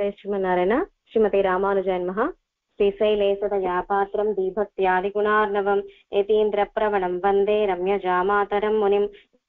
जय श्रीमन्नारायण। श्रीमते रामानुजन्मः श्रीशैले सुतयापात्रं दीभक्त्यादिगुणार्णवम् यतीन्द्रप्रवणं वंदे रम्यजामातरं मुनिं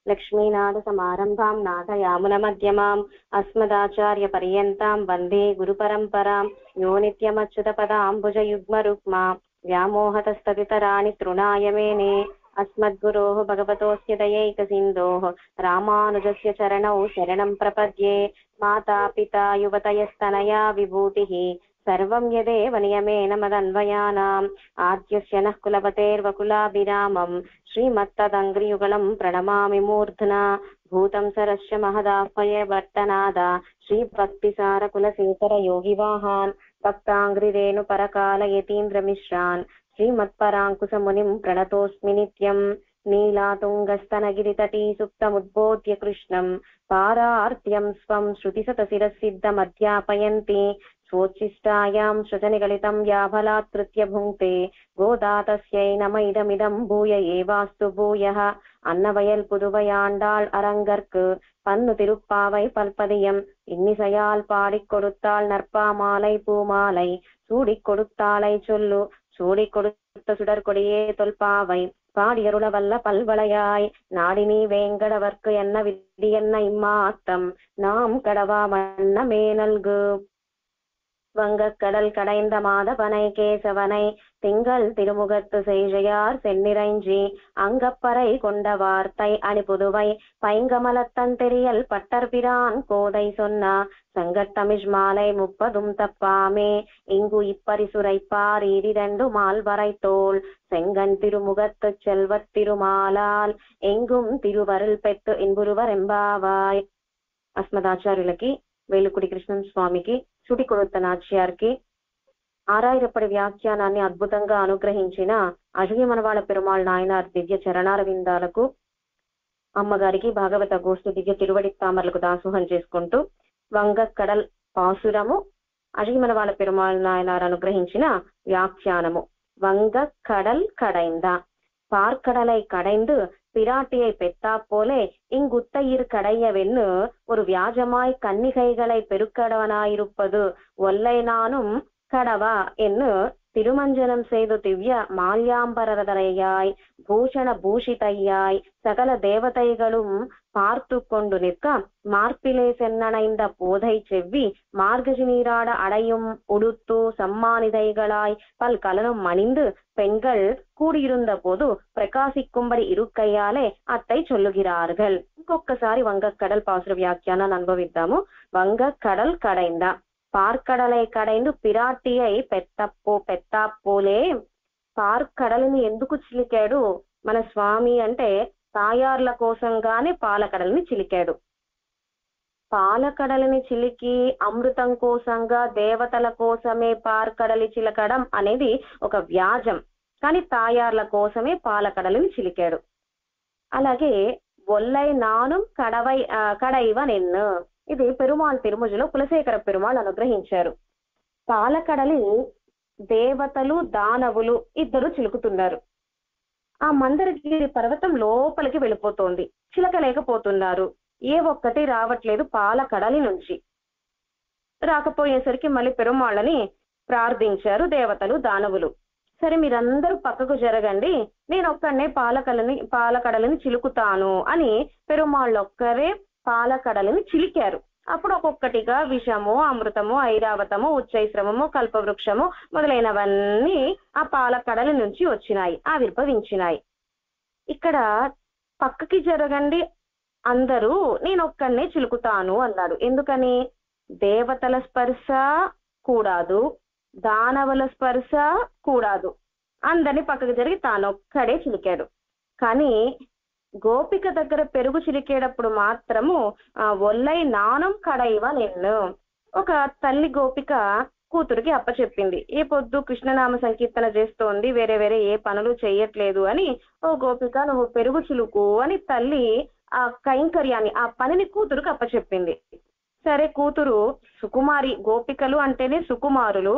लक्ष्मीनाथसमारम्भां नाथयामुनमध्यमाम्, अस्मदाचार्यपर्यन्तां वंदे गुरुपरम्परां यो नित्यमच्युतपदाम्बुजयुग्मरुक्मा व्यामोहतस्तदितराणि तृणाय मेने अस्मद्गुरोः भगवतोऽस्य दयैकसिन्धोः रामानुजस्य चरणौ शरणं प्रपद्ये माता पिता युवतयस्तनया विभूतिः। सर्वं यदेव नियमेन मदन्वयानाम्। आद्यस्य नः कुलपतेर्वकुलाभिरामम् श्रीमत्तदङ्घ्रियुगलं प्रणमामि मूर्ध्ना। भूतं सरस्य महदाह्वये वर्तनादा। श्रीभक्तिसारकुलशेखरयोगिवाहान्। भक्ताङ्घ्रिरेणुपरकालयतीन्द्रमिश्रान्। श्रीमत्पराङ्कुशमुनिं प्रणतोऽस्मि नित्यम् नीलातुङ्गस्तनगिरितटी सुप्तमुद्बोध्य कृष्णम् पारार्त्यं स्वं श्रुतिशतशिरःसिद्धमध्यापयन्ति स्वोच्छिष्टायां सृजनिगलितं याभलात्कृत्य भुङ्क्ते गोदा तस्यै नम इदमिदं भूय एवास्तु भूयः அன்னவயல் புதுவையாண்டாள் அரங்கற்கு பன்னு திருப்பாவை பல்பதியம் இன்னிசையால் பாடிக் கொடுத்தாள் நற்பாமாலை பூமாலை சூடிக் கொடுத்தாளை சொல்லு சூடி கொடுத்த சுடற்கொடியே தொல்பாவை. பாடியருள வல்ல பல்வளையாய். நாடினி வேங்கடவர்க்கு என்ன விதி என்ன இம்மாத்தம்? நாம் கடவா மன்னமே நல்கு. வங்கக்கடல் கடைந்த மாதவனை கேசவனை. திங்கள் திருமுகத்து செய்கையார் சென்னிறைஞ்சி அங்கப்பறை கொண்ட வார்த்தை அணிபுதுவை. பைங்கமலத்தன் தெரியல் பட்டர்பிரான் கோதை சொன்னா. சங்கத்தமிழ் மாலை முப்பதும் தப்பாமே இங்கு இப்பரிசுரைப்பார் இரண்டு மால்வரை தோல் செங்கன் திருமுகத்து செல்வத் திருமாலால் எங்கும் திருவருள் பெற்று இன்புருவர் ఎంబావాయ్ అస్మదాచార్యులకి వేలుకుడి కృష్ణన్ స్వామికి చుటి కొడుత నాచ్యార్కి ఆరాయిరప్పటి వ్యాఖ్యానాన్ని అద్భుతంగా అనుగ్రహించిన అజగి మనవాళ పెరుమాళ్ నాయనార్ దివ్య చరణార విందాలకు అమ్మగారికి భాగవత గోష్ఠి దివ్య తిరువడి తామర్లకు దాసోహం చేసుకుంటూ వంగ కడల్ పాసురము అజగి మనవాళ పెరుమాళ్ నాయనార్ అనుగ్రహించిన వ్యాఖ్యానము వంగ கடல் கடைந்த பார்க்கடலை கடைந்து பிராட்டியை பெத்தா போலே இங்குத்தையிர் கடையவென்னு ஒரு வியாஜமாய் கன்னிகைகளை பெருக்கடவனாயிருப்பது ஒல்லை நானும் கடவா என்று திருமஞ்சனம் செய்து திவ்ய மால்யாம்பரதரையாய் பூஷண பூஷிதையாய் சகல தேவதைகளும் பார்த்து கொண்டு நிற்க மார்பிலே சென்னணைந்த போதை செவ்வி மார்கழி நீராட அடையும் உடுத்து சம்மானிதைகளாய் பல் கலனும் அணிந்து பெண்கள் கூடியிருந்த போது ప్రకాశింకుంబడి ఇరుక్కయ్యాలే అత్తై చొల్లుగిరారుగల్ ఇంకొకసారి వంగక్కడల్ పాసుర వ్యాఖ్యానాన్ని అనుభవిద్దాము వంగక్కడల్ కడైంద పార్కడలై కడైందు పిరాటియై పెత్తప్పో పెత్తాపోలే పార్కడలిని ఎందుకు చిలికాడు? మన స్వామి అంటే తాయార్ల కోసంగానే పాలకడలిని చిలికాడు. పాలకడలిని చిలికి అమృతం కోసంగా దేవతల కోసమే పార్కడలి చిలకడం అనేది ఒక వ్యాజం. కానీ తాయార్ల కోసమే పాలకడలిని చిలికాడు. అలాగే ఒల్లై నానం కడవై కడైవ నిన్ను ఇది పెరుమాళ్ తిరుముజులో కులశేఖర పెరుమాళ్ అనుగ్రహించారు. పాలకడలి దేవతలు దానవులు ఇద్దరు చిలుకుతున్నారు. ఆ మందరగిరి పర్వతం లోపలికి వెళ్ళిపోతోంది. చిలకలేకపోతున్నారు. ఏ ఒక్కటి రావట్లేదు పాలకడలి నుంచి. రాకపోయేసరికి మళ్ళీ పెరుమాళ్ళని ప్రార్థించారు దేవతలు దానవులు. సరే మీరందరూ పక్కకు జరగండి. నేను ఒక్కడనే పాలకలని పాలకడలని చిలుకుతాను అని పెరుమాళ్ళు ఒక్కరే పాలకడలను చిలికారు. అప్పుడు ఒక్కొక్కటిగా విషము అమృతము ఐరావతము ఉచ్చైశ్రమము కల్పవృక్షము మొదలైనవన్నీ ఆ పాలకడల నుంచి వచ్చినాయి ఆవిర్భవించినాయి. ఇక్కడ పక్కకి జరగండి అందరూ నేను ఒక్కడనే చిలుకుతాను అన్నాడు. ఎందుకని? దేవతల స్పర్శ కూడాదు దానవుల స్పర్శ కూడాదు. అందరిని పక్కకు జరిగి తానొక్కడే చిలికాడు. కానీ గోపిక దగ్గర పెరుగు చిలికేటప్పుడు మాత్రము ఆ ఒల్లై నానం కడైవ నిన్ను ఒక తల్లి గోపిక కూతురికి అప్పచెప్పింది. ఏ పొద్దు కృష్ణనామ సంకీర్తన చేస్తోంది వేరే వేరే ఏ పనులు చేయట్లేదు అని ఓ గోపిక నువ్వు పెరుగు చిలుకు అని తల్లి ఆ కైంకర్యాన్ని ఆ పనిని కూతురుకు అప్పచెప్పింది. సరే కూతురు సుకుమారి గోపికలు అంటేనే సుకుమారులు.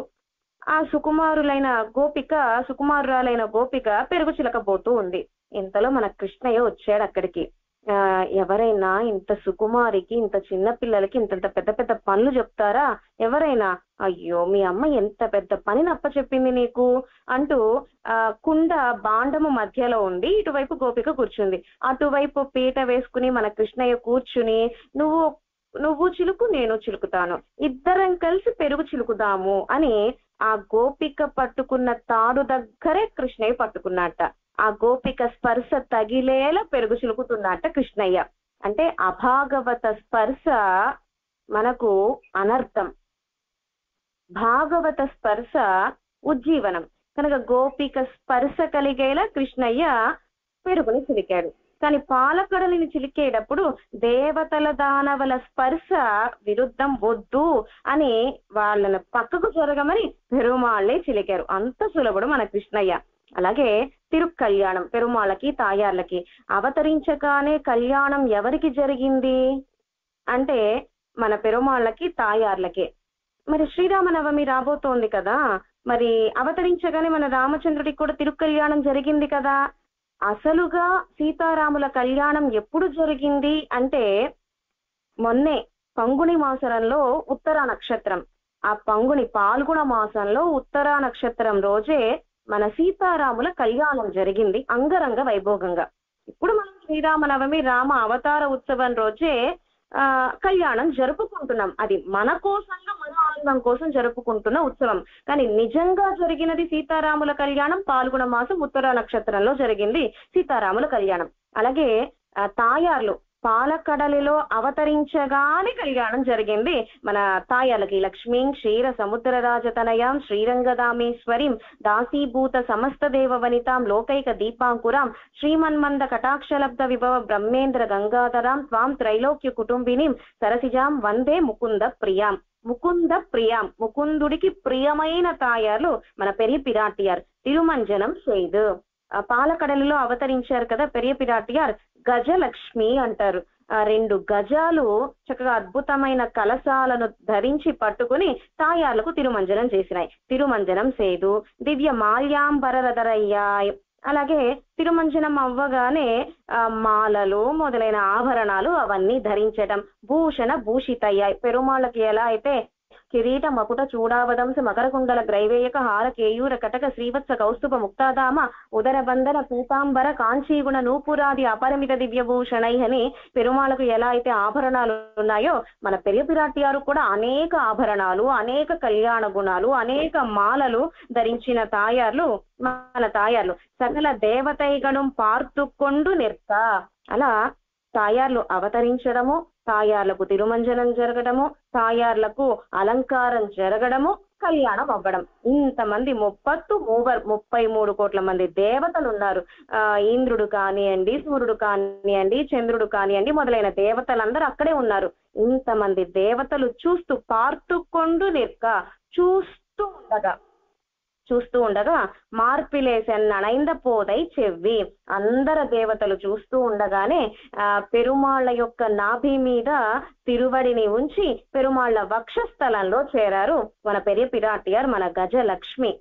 ఆ సుకుమారులైన గోపిక సుకుమారురాలైన గోపిక పెరుగు చిలకపోతూ ఉంది. ఇంతలో మన కృష్ణయ్య వచ్చాడు అక్కడికి. ఆ, ఎవరైనా ఇంత సుకుమారికి ఇంత చిన్న పిల్లలకి ఇంత పెద్ద పెద్ద పనులు చెప్తారా? ఎవరైనా? అయ్యో మీ అమ్మ ఎంత పెద్ద పని నప్ప చెప్పింది నీకు? అంటూ ఆ కుండ బాండము మధ్యలో ఉండి ఇటువైపు గోపిక కూర్చుంది. అటువైపు పీట వేసుకుని మన కృష్ణయ్య కూర్చుని నువ్వు నువ్వు చిలుకు నేను చిలుకుతాను. ఇద్దరం కలిసి పెరుగు చిలుకుదాము అని ఆ గోపిక పట్టుకున్న తాడు దగ్గరే కృష్ణయ్య పట్టుకున్నట్ట ఆ గోపిక స్పర్శ తగిలేలా పెరుగు చిలుకుతున్నట్ట కృష్ణయ్య. అంటే అభాగవత స్పర్శ మనకు అనర్థం. భాగవత స్పర్శ ఉజ్జీవనం. కనుక గోపిక స్పర్శ కలిగేలా కృష్ణయ్య పెరుగుని చిలికాడు. కానీ పాలకడలిని చిలికేటప్పుడు దేవతల దానవల స్పర్శ విరుద్ధం వద్దు అని వాళ్ళని పక్కకు జరగమని పెరుమాళ్ళే చిలికారు. అంత సులభుడు మన కృష్ణయ్య. అలాగే తిరుక్కల్యాణం పెరుమాళ్ళకి తాయార్లకి. అవతరించగానే కళ్యాణం ఎవరికి జరిగింది? అంటే మన పెరుమాళ్ళకి తాయార్లకి. మరి శ్రీరామనవమి రాబోతోంది కదా. మరి అవతరించగానే మన రామచంద్రుడికి కూడా తిరుక్కల్యాణం జరిగింది కదా. అసలుగా సీతారాముల కళ్యాణం ఎప్పుడు జరిగింది అంటే మొన్నే పంగుని మాసరంలో ఉత్తర నక్షత్రం. ఆ పంగుని పాల్గొన మాసంలో ఉత్తర నక్షత్రం రోజే మన సీతారాముల కళ్యాణం జరిగింది అంగరంగ వైభోగంగా. ఇప్పుడు మనం శ్రీరామనవమి రామ అవతార ఉత్సవం రోజే ఆ కళ్యాణం జరుపుకుంటున్నాం. అది మన కోసంగా మన ఆనందం కోసం జరుపుకుంటున్న ఉత్సవం. కానీ నిజంగా జరిగినది సీతారాముల కళ్యాణం పాల్గొన మాసం ఉత్తర నక్షత్రంలో జరిగింది సీతారాముల కళ్యాణం. అలాగే ఆ, తాయార్లు పాలకడలిలో అవతరించగానే కళ్యాణం జరిగింది. మన తాయాలకి లక్ష్మీం క్షీర సముద్ర రాజతనయాం శ్రీరంగదామేశ్వరీం దాసీభూత సమస్త దేవ వనితాం లోకైక దీపాంకురాం శ్రీమన్మంద కటాక్షలబ్ధ విభవ బ్రహ్మేంద్ర గంగాధరాం త్వాం త్రైలోక్య కుటుంబినిం సరసిజాం వందే ముకుంద ప్రియాం. ముకుంద ప్రియాం ముకుందుడికి ప్రియమైన తాయార్లు మన పెరియ పిరాటియార్. తిరుమంజనం చేయదు ఆ పాలకడలిలో అవతరించారు కదా పెరియ పిరాటియార్. గజలక్ష్మి అంటారు. ఆ రెండు గజాలు చక్కగా అద్భుతమైన కలశాలను ధరించి పట్టుకుని తాయార్లకు తిరుమంజనం చేసినాయి. తిరుమంజనం సేదు దివ్య మాల్యాంబరధరయ్యాయ్ అలాగే తిరుమంజనం అవ్వగానే ఆ మాలలు మొదలైన ఆభరణాలు అవన్నీ ధరించటం భూషణ భూషితయ్యాయి. పెరుమాళ్ళకి ఎలా అయితే కిరీట మకుట చూడావదంశ మకరకుండల గ్రైవేయక హార కేయూర కటక శ్రీవత్స కౌస్తుభ ముక్తాదామ ఉదర పూతాంబర పీతాంబర కాంచీగుణ నూపురాది అపరిమిత దివ్యభూషణై అని పెరుమాళకు ఎలా అయితే ఆభరణాలు ఉన్నాయో మన పెరియ పిరాటియారు కూడా అనేక ఆభరణాలు అనేక కళ్యాణ గుణాలు అనేక మాలలు ధరించిన తాయార్లు మన తాయార్లు. సకల దేవతైగణం పార్తుకొండు నిర్త అలా తాయార్లు అవతరించడము తాయార్లకు తిరుమంజనం జరగడము తాయార్లకు అలంకారం జరగడము కళ్యాణం అవ్వడం ఇంతమంది ముప్పత్తు మూవర్ ముప్పై మూడు కోట్ల మంది దేవతలు ఉన్నారు ఆ ఇంద్రుడు కానివ్వండి సూర్యుడు కానివ్వండి చంద్రుడు కానివ్వండి మొదలైన దేవతలందరూ అక్కడే ఉన్నారు. ఇంతమంది దేవతలు చూస్తూ పార్తుకొండు నిற்க చూస్తూ ఉండగా చూస్తూ ఉండగా మార్పిలేసెన్నడైంద పోదై చెవ్వి. అందర దేవతలు చూస్తూ ఉండగానే ఆ పెరుమాళ్ళ యొక్క నాభి మీద తిరువడిని ఉంచి పెరుమాళ్ళ వక్షస్థలంలో చేరారు మన పెరియ పిరాటియార్ మన గజలక్ష్మి.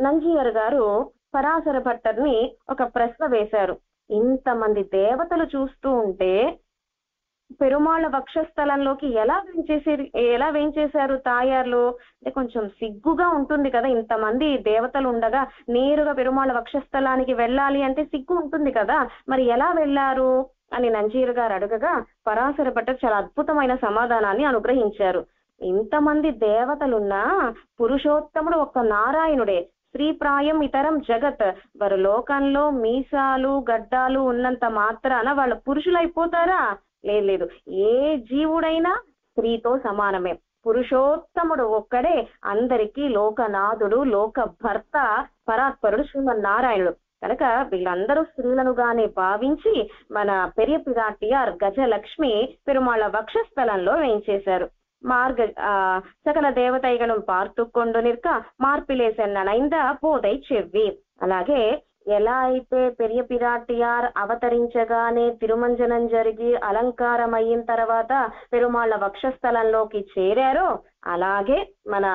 నంజీయర్ గారు పరాశర భట్టర్ని ఒక ప్రశ్న వేశారు. ఇంతమంది దేవతలు చూస్తూ ఉంటే పెరుమాళ్ళ వక్షస్థలంలోకి ఎలా వేయించేసే ఎలా వేంచేశారు తాయార్లు? అంటే కొంచెం సిగ్గుగా ఉంటుంది కదా ఇంతమంది దేవతలు ఉండగా నేరుగా పెరుమాళ్ళ వక్షస్థలానికి వెళ్ళాలి అంటే సిగ్గు ఉంటుంది కదా. మరి ఎలా వెళ్ళారు? అని నంజీర్ గారు అడగగా పరాశర భట్టర్ చాలా అద్భుతమైన సమాధానాన్ని అనుగ్రహించారు. ఇంతమంది దేవతలున్నా పురుషోత్తముడు ఒక్క నారాయణుడే స్త్రీప్రాయం ఇతరం జగత్. వారు లోకంలో మీసాలు గడ్డాలు ఉన్నంత మాత్రాన వాళ్ళ పురుషులైపోతారా? లేదు లేదు. ఏ జీవుడైనా స్త్రీతో సమానమే. పురుషోత్తముడు ఒక్కడే అందరికీ లోకనాథుడు లోక భర్త పరాత్పరుడు శ్రీమన్నారాయణుడు. కనుక వీళ్ళందరూ స్త్రీలనుగానే భావించి మన పెరియ పిరాటియార్ గజలక్ష్మి పెరుమాళ్ళ వక్షస్థలంలో వేయించేశారు. మార్గ ఆ సకల దేవతైగణం పార్తుకొండు నిర్క నిற்க మార్పిలేసెన్నడైంద పోదై చెవ్వి. అలాగే ఎలా అయితే పెరియ పిరాటియార్ అవతరించగానే తిరుమంజనం జరిగి అలంకారం అయిన తర్వాత పెరుమాళ్ళ వక్షస్థలంలోకి చేరారో అలాగే మన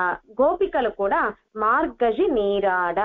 గోపికలు కూడా మార్గజి నీరాడ.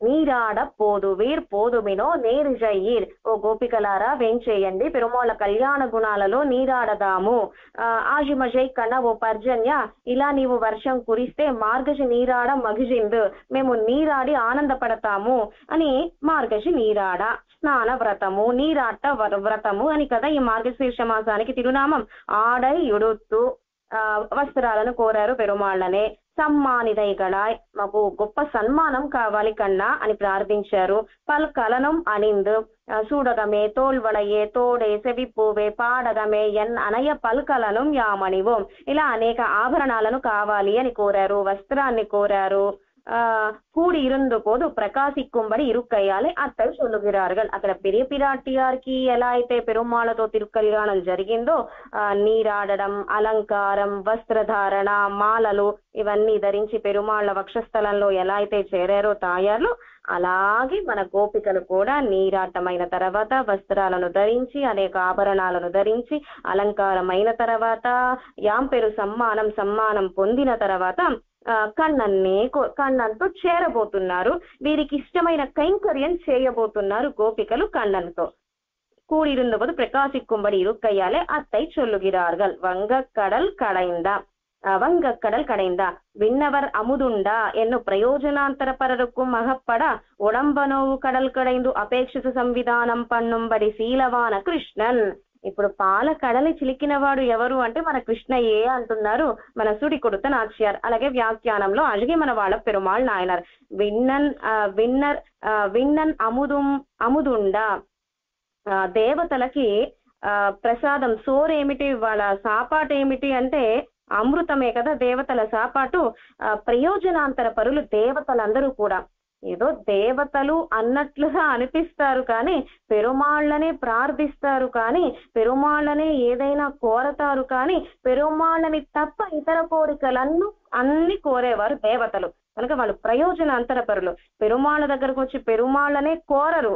నీరాడ పోదువీర్ పోదుమినో నేరు జయీర్ ఓ గోపికలారా వేంచేయండి పెరుమాళ్ళ కళ్యాణ గుణాలలో నీరాడదాము ఆ, ఆజిమజై కణ ఓ పర్జన్య ఇలా నీవు వర్షం కురిస్తే మార్గశి నీరాడ మగిజిందు మేము నీరాడి ఆనందపడతాము అని మార్గశి నీరాడ స్నాన వ్రతము నీరాట వ్ర- వ్రతము అని కదా ఈ మార్గశీర్ష మాసానికి తిరునామం ఆడై యుడుత్తు ఆ, వస్త్రాలను కోరారు పెరుమాళ్ళనే సమ్మానిదైగళాయ్ మాకు గొప్ప సన్మానం కావాలి కన్నా అని ప్రార్థించారు. పల్కలనం అనిందు. ఆ, సూడగమే తోల్వళయే తోడే సెవిపూవే పాడగమే ఎన్ అనయ పల్కలనం యామణివోం ఇలా అనేక ఆభరణాలను కావాలి అని కోరారు వస్త్రాన్ని కోరారు. கூடி இருந்த போது பிரகாசிக்கும்படி இருக்கையாலே அத்தல் சொல்லுகிறார்கள். அக்கட பெரிய பிராட்டியார்க்கு ఎలా అయితే పెరుమాళతో తిరుక్కలిరాణం జరిగిందో నీరాడడం అలంకారం వస్త్రధారణ మాలలు ఇవన్నీ ధరించి పెరుమాళ్ళ వక్షస్థలంలో ఎలా అయితే చేరారో తాయార్లు అలాగే మన గోపికలు కూడా నీరాటమైన తర్వాత వస్త్రాలను ధరించి అనేక ఆభరణాలను ధరించి అలంకారమైన తర్వాత యాంపెరు సమ్మానం సమ్మానం పొందిన తర్వాత కన్నన్ని కన్నన్తో చేరబోతున్నారు వీరికి ఇష్టమైన కైంకర్యం చేయబోతున్నారు గోపికలు కన్నన్తో கூடியிருந்தபோது பிரகாசிக்கும்படி இருக்கையாலே அத்தை சொல்லுகிறார்கள் வங்கக்கடல் கடைந்தா வங்கக்கடல் கடைந்தா விண்ணவர் அமுதுண்டா என்ன பிரயோஜனாந்தர பரருக்கும் மகப்பட உடம்பனோவு கடல் கடைந்து அபேட்சித சம்விதானம் பண்ணும்படி சீலவான கிருஷ்ணன் ఇప్పుడు పాల కడలి చిలికినవాడు ఎవరు అంటే మన కృష్ణయ్యే అంటున్నారు మన సుడి కొడుత నాచ్యార్. అలాగే వ్యాఖ్యానంలో అడిగి మన వాళ్ళ పెరుమాళ్ నాయనర్. విన్నన్ ఆ, విన్నర్ ఆ, విన్నన్ అముదుం అముదుండా దేవతలకి ఆ ప్రసాదం సోర్ ఏమిటి వాళ్ళ సాపాటు ఏమిటి అంటే అమృతమే కదా దేవతల సాపాటు ప్రయోజనాంతర పరులు దేవతలందరూ కూడా. ఏదో దేవతలు అన్నట్లుగా అనిపిస్తారు కానీ పెరుమాళ్ళనే ప్రార్థిస్తారు కానీ పెరుమాళ్ళనే ఏదైనా కోరతారు కానీ పెరుమాళ్ళని తప్ప ఇతర కోరికలన్నీ అన్ని కోరేవారు దేవతలు. కనుక వాళ్ళు ప్రయోజన అంతరపరులు. పెరుమాళ్ళ దగ్గరకు వచ్చి పెరుమాళ్ళనే కోరరు.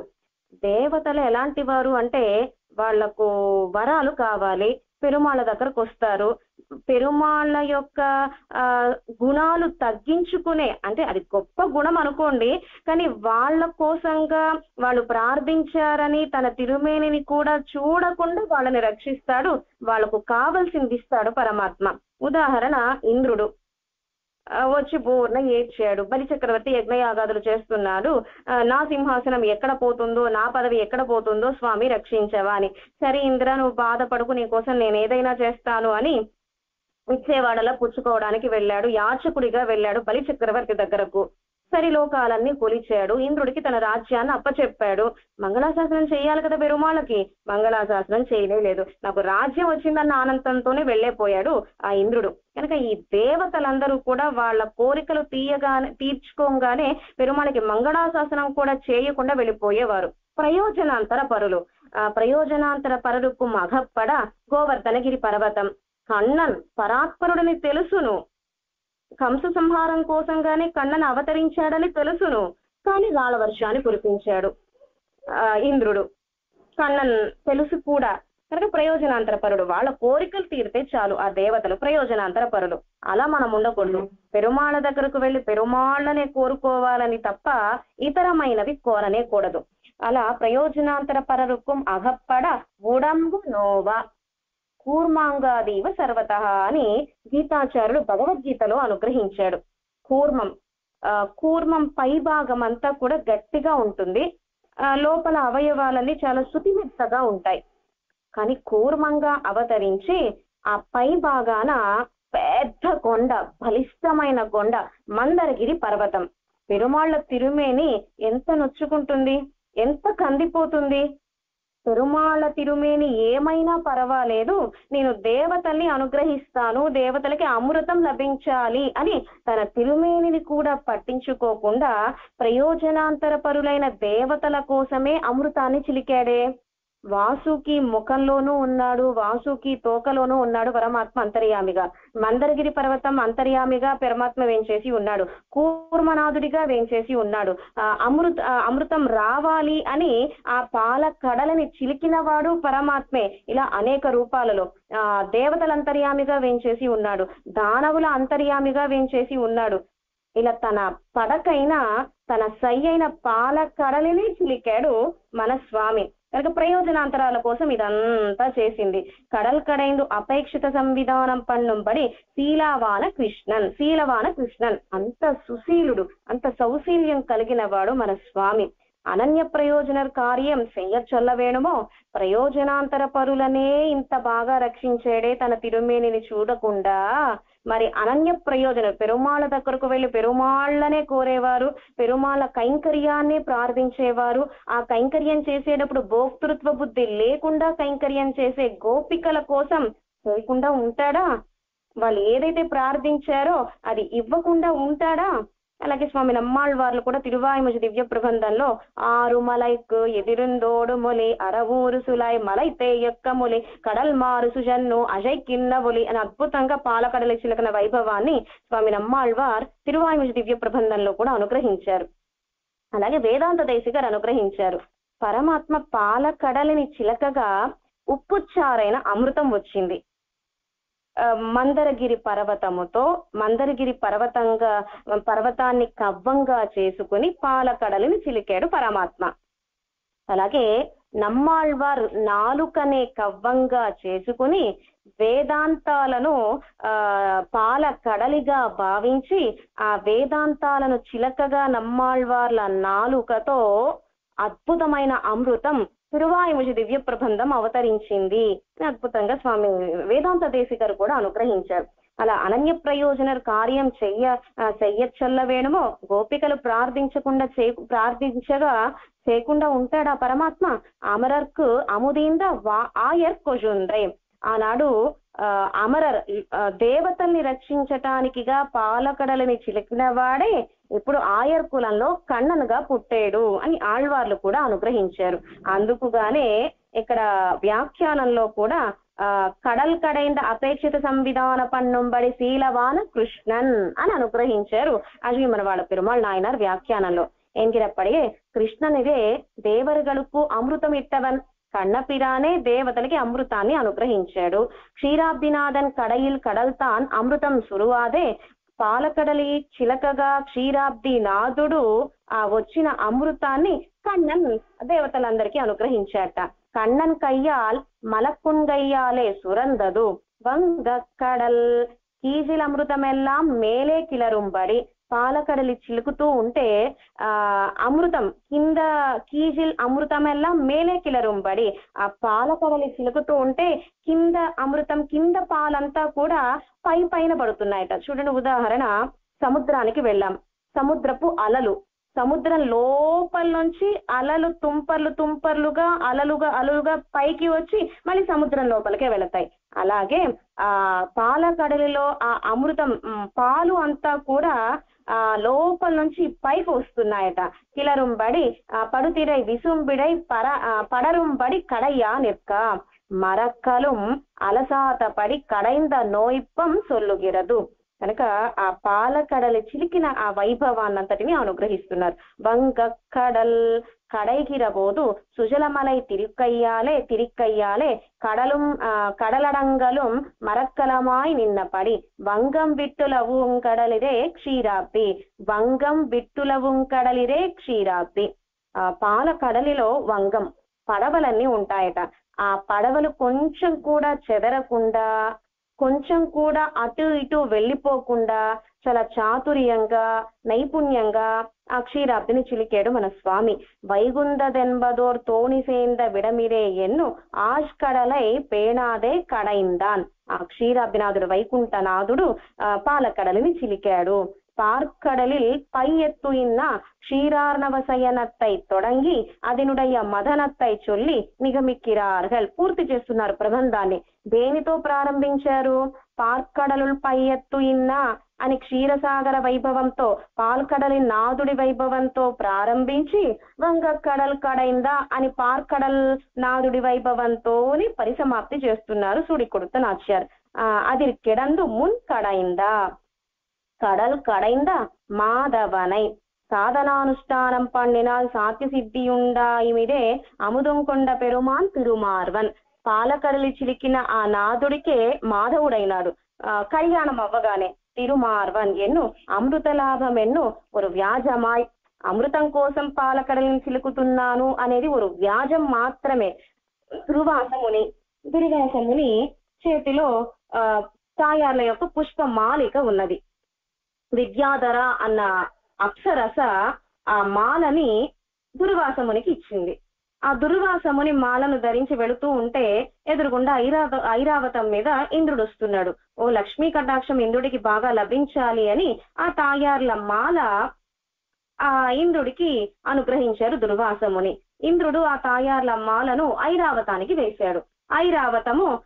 దేవతలు ఎలాంటి వారు అంటే వాళ్ళకు వరాలు కావాలి. పెరుమాళ్ళ దగ్గరకు వస్తారు పెరుమాళ్ళ యొక్క ఆ గుణాలు తగ్గించుకునే అంటే అది గొప్ప గుణం అనుకోండి కానీ వాళ్ళ కోసంగా వాళ్ళు ప్రార్థించారని తన తిరుమేనిని కూడా చూడకుండా వాళ్ళని రక్షిస్తాడు. వాళ్ళకు కావలసింది ఇస్తాడు పరమాత్మ. ఉదాహరణ ఇంద్రుడు. వచ్చి బోర్న ఏడ్చాడు. బలి చక్రవర్తి యజ్ఞయాగాదులు చేస్తున్నాడు. నా సింహాసనం ఎక్కడ పోతుందో నా పదవి ఎక్కడ పోతుందో స్వామి రక్షించవా అని. సరే ఇంద్ర నువ్వు బాధపడుకు నీ కోసం నేను ఏదైనా చేస్తాను అని ఇచ్చేవాడలా పుచ్చుకోవడానికి వెళ్ళాడు. యాచకుడిగా వెళ్ళాడు బలి చక్రవర్తి దగ్గరకు. సరిలోకాలన్నీ కొలిచాడు. ఇంద్రుడికి తన రాజ్యాన్ని అప్పచెప్పాడు. మంగళాశాసనం చేయాలి కదా పెరుమాళ్ళకి? మంగళాశాసనం చేయలేదు నాకు రాజ్యం వచ్చిందన్న ఆనందంతోనే వెళ్ళేపోయాడు ఆ ఇంద్రుడు. కనుక ఈ దేవతలందరూ కూడా వాళ్ళ కోరికలు తీయగానే తీర్చుకోగానే పెరుమాళకి మంగళాశాసనం కూడా చేయకుండా వెళ్ళిపోయేవారు. ప్రయోజనాంతర పరులు. ఆ ప్రయోజనాంతర పరులకు మగప్పడ గోవర్ధనగిరి పర్వతం. కన్నన్ పరాత్పరుడని తెలుసును. కంస సంహారం కోసంగానే కన్నన్ అవతరించాడని తెలుసును కానీ రాళ్ళ వర్షాన్ని కురిపించాడు. ఆ ఇంద్రుడు. కన్నన్ తెలుసు కూడా. కనుక ప్రయోజనాంతరపరుడు. వాళ్ళ కోరికలు తీరితే చాలు ఆ దేవతలు. ప్రయోజనాంతర పరులు అలా మనం ఉండకూడదు. పెరుమాళ్ళ దగ్గరకు వెళ్ళి పెరుమాళ్ళనే కోరుకోవాలని తప్ప ఇతరమైనవి కోరనే కూడదు. అలా ప్రయోజనాంతర పరరుకు అగప్పడ ఉడంగు నోవా. కూర్మాంగాదీవ సర్వత అని గీతాచార్యుడు భగవద్గీతలో అనుగ్రహించాడు. కూర్మం ఆ కూర్మం పై భాగం అంతా కూడా గట్టిగా ఉంటుంది. ఆ లోపల అవయవాలన్నీ చాలా శుతిమెత్తగా ఉంటాయి. కానీ కూర్మంగా అవతరించి ఆ పై భాగాన పెద్ద కొండ బలిష్టమైన కొండ మందరగిరి పర్వతం. పెరుమాళ్ళ తిరుమేని ఎంత నొచ్చుకుంటుంది ఎంత కందిపోతుంది. పెరుమాళ్ళ తిరుమేని ఏమైనా పర్వాలేదు నేను దేవతల్ని అనుగ్రహిస్తాను దేవతలకి అమృతం లభించాలి అని తన తిరుమేనిని కూడా పట్టించుకోకుండా ప్రయోజనాంతర పరులైన దేవతల కోసమే అమృతాన్ని చిలికాడే. వాసుకి ముఖంలోనూ ఉన్నాడు వాసుకి తోకలోనూ ఉన్నాడు పరమాత్మ అంతర్యామిగా. మందరగిరి పర్వతం అంతర్యామిగా పరమాత్మ వేంచేసి ఉన్నాడు. కూర్మనాథుడిగా వేంచేసి ఉన్నాడు. ఆ అమృత అమృతం రావాలి అని ఆ పాల కడలని చిలికినవాడు పరమాత్మే. ఇలా అనేక రూపాలలో ఆ దేవతల అంతర్యామిగా వేంచేసి ఉన్నాడు. దానవుల అంతర్యామిగా వేంచేసి ఉన్నాడు. ఇలా తన పడకైన తన సై అయిన పాల కడలిని చిలికాడు మన స్వామి. కనుక ప్రయోజనాంతరాల కోసం ఇదంతా చేసింది. కడల్ కడైందు అపేక్షిత సంవిధానం పన్నుంబడి శీలావాన కృష్ణన్ శీలవాన కృష్ణన్. అంత సుశీలుడు అంత సౌశీల్యం కలిగిన వాడు మన స్వామి. అనన్య ప్రయోజనర్ కార్యం చెయ్యచొల్లవేణుమో ప్రయోజనాంతర పరులనే ఇంత బాగా రక్షించేడే తన తిరుమేనిని చూడకుండా మరి అనన్య ప్రయోజన పెరుమాళ్ళ దగ్గరకు వెళ్ళి పెరుమాళ్ళనే కోరేవారు పెరుమాళ్ళ కైంకర్యాన్ని ప్రార్థించేవారు ఆ కైంకర్యం చేసేటప్పుడు భోక్తృత్వ బుద్ధి లేకుండా కైంకర్యం చేసే గోపికల కోసం చేయకుండా ఉంటాడా? వాళ్ళు ఏదైతే ప్రార్థించారో అది ఇవ్వకుండా ఉంటాడా? అలాగే స్వామి నమ్మాళ్ కూడా తిరువాయిమజ దివ్య ప్రబంధంలో ఆరు మలైకు ఎదిరుందోడు అరవూరు సులాయ్ మలైతే యొక్క ములి కడల్ మారు సుజన్ను అజయ్ కిన్న ఒలి అని అద్భుతంగా పాలకడలి చిలకన వైభవాన్ని స్వామి నమ్మాళ్వార్ తిరువాయిమజ దివ్య ప్రబంధంలో కూడా అనుగ్రహించారు. అలాగే వేదాంత దేశి గారు అనుగ్రహించారు. పరమాత్మ పాలకడలిని చిలకగా ఉప్పుచ్చారైన అమృతం వచ్చింది. మందరగిరి పర్వతముతో మందరగిరి పర్వతంగా పర్వతాన్ని కవ్వంగా చేసుకుని పాలకడలిని చిలికాడు పరమాత్మ. అలాగే నమ్మాళ్వారు నాలుకనే కవ్వంగా చేసుకుని వేదాంతాలను ఆ పాల కడలిగా భావించి ఆ వేదాంతాలను చిలకగా నమ్మాళ్వార్ల నాలుకతో అద్భుతమైన అమృతం తిరువాయుముజి దివ్య ప్రబంధం అవతరించింది. అని అద్భుతంగా స్వామి వేదాంత దేశికరు కూడా అనుగ్రహించారు. అలా అనన్య ప్రయోజన కార్యం చెయ్య చెయ్యచ్చల్ల వేణుమో గోపికలు ప్రార్థించకుండా చే ప్రార్థించగా చేయకుండా ఉంటాడా పరమాత్మ? అమరర్కు అముదీంద వా ఆయర్ కొజుండ్రే ఆనాడు ఆ, అమరర్ దేవతల్ని రక్షించటానికిగా పాలకడలని చిలికినవాడే ఇప్పుడు ఆయర్ కులంలో కన్ననుగా పుట్టాడు అని ఆళ్వార్లు కూడా అనుగ్రహించారు అందుకుగానే ఇక్కడ వ్యాఖ్యానంలో కూడా ఆ కడల్ కడైంద అపేక్షిత సంవిధాన పన్నుంబడి శీలవాన కృష్ణన్ అని అనుగ్రహించారు అది మన వాళ్ళ పెరుమాళ్ నాయనార్ వ్యాఖ్యానంలో என்கிறபடியே కృష్ణనిదే దేవరుగలకు అమృతం ఇట్టవన్ కన్నపిరానే దేవతలకి అమృతాన్ని అనుగ్రహించాడు క్షీరాబ్దినాథన్ కడయిల్ కడల్తాన్ అమృతం సురువాదే పాలకడలి చిలకగా క్షీరాబ్ది నాదుడు ఆ వచ్చిన అమృతాన్ని కన్నన్ దేవతలందరికీ అనుగ్రహించాట. కన్నన్ కయ్యాల్ మలక్కుంగయ్యాలే సురందదు వంగక్కడల్ కీజిలమృతమెల్లాం మేలే కిలరుంబడి. పాలకడలి చిలుకుతూ ఉంటే ఆ అమృతం కింద కీజిల్ అమృతమెల్లా మేలే కిలరుంబడి. ఆ పాలకడలి చిలుకుతూ ఉంటే కింద అమృతం కింద పాలంతా కూడా పై పైన పడుతున్నాయట. చూడండి ఉదాహరణ. సముద్రానికి వెళ్ళాం. సముద్రపు అలలు. సముద్రం లోపల నుంచి అలలు తుంపర్లు తుంపర్లుగా అలలుగా అలలుగా పైకి వచ్చి మళ్ళీ సముద్రం లోపలికే వెళతాయి. అలాగే ఆ పాలకడలిలో ఆ అమృతం పాలు అంతా కూడా ఆ లోపల నుంచి పైకి వస్తున్నాయట. కిలరుంబడి ఆ పడుతిరై విసుంబిడై పర ఆ, పడరుంబడి కడయ్యా నిక్క. மறக்கலும் அலசாதபடி கடைந்த நோய்ப்பம் சொல்லுகிறது కనుక ఆ పాలకడలు చిలికిన ఆ వైభవాన్నంతటిని అనుగ్రహిస్తున్నారు వంగ కడల్ కడైగిరబోదు సుజలమలై తిరుక్కయ్యాలే తిరిక్కయ్యాలే కడలుం కడలడంగలుం మరక్కలమాయ్ నిన్నపడి వంగం విట్టులవుం కడలిరే క్షీరాపి వంగం విట్టులవుం కడలిరే క్షీరాపి పాల కడలిలో వంగం పడవలన్నీ ఉంటాయట ఆ పడవలు కొంచెం కూడా చెదరకుండా కొంచెం కూడా అటు ఇటు వెళ్ళిపోకుండా చాలా చాతుర్యంగా నైపుణ్యంగా ఆ క్షీరాబ్దిని చిలికాడు మన స్వామి. వైగుందదెన్బదోర్ తోణిసేంద విడమిరే ఎన్ను ఆష్కడలై పేణాదే కడైందాన్. ఆ క్షీరాబ్దినాథుడు వైకుంఠనాథుడు ఆ పాలకడలిని చిలికాడు. பார்க்கடலில் பையெத்து இன்னா క్షీరార్ణవశయనత్తై తొడంగి అదినుడయ్య మదనత్తై చొల్లి నిగమిక్కిరార్గల్ పూర్తి చేస్తున్నారు ప్రబంధాన్ని దేనితో ప్రారంభించారు పార్కడలుల్ పైయెత్తు ఇన్నా అని క్షీరసాగర వైభవంతో పాల్కడలి నాదుడి వైభవంతో ప్రారంభించి వంగక్కడల్ కడైందా అని పార్కడల్ నాదుడి వైభవంతోని పరిసమాప్తి చేస్తున్నారు సుడి కొడుత నాచ్యారు ఆ అది కిడందు మున్ కడైందా கடல் கடைந்த மாதவனை சாதனானுஷ்டானம் பண்ணினால் சாத்திய సిద్ధియుండాయిమిదే అముదం కొండ పెరుమాన్ తిరుమార్వన్ పాలకడలి చిలికిన ఆ నాదుడికే మాధవుడైనాడు ఆ, కళ్యాణం అవ్వగానే తిరుమార్వన్ ఎన్ను అమృత లాభం ఎన్ను ఒక వ్యాజమాయ్ అమృతం కోసం పాలకడలను చిలుకుతున్నాను అనేది ఒక వ్యాజం మాత్రమే దుర్వాసముని దుర్వాసముని చేతిలో ఆ తాయార్ల యొక్క పుష్ప మాలిక ఉన్నది విద్యాధర అన్న అప్సరస ఆ మాలని దుర్వాసమునికి ఇచ్చింది. ఆ దుర్వాసముని మాలను ధరించి వెళుతూ ఉంటే ఎదురుగుండా ఐరావ ఐరావతం మీద ఇంద్రుడు వస్తున్నాడు. ఓ లక్ష్మీ కటాక్షం ఇంద్రుడికి బాగా లభించాలి అని ఆ తాయార్ల మాల ఆ ఇంద్రుడికి అనుగ్రహించారు దుర్వాసముని. ఇంద్రుడు ఆ తాయార్ల మాలను ఐరావతానికి వేశాడు. ఐరావతము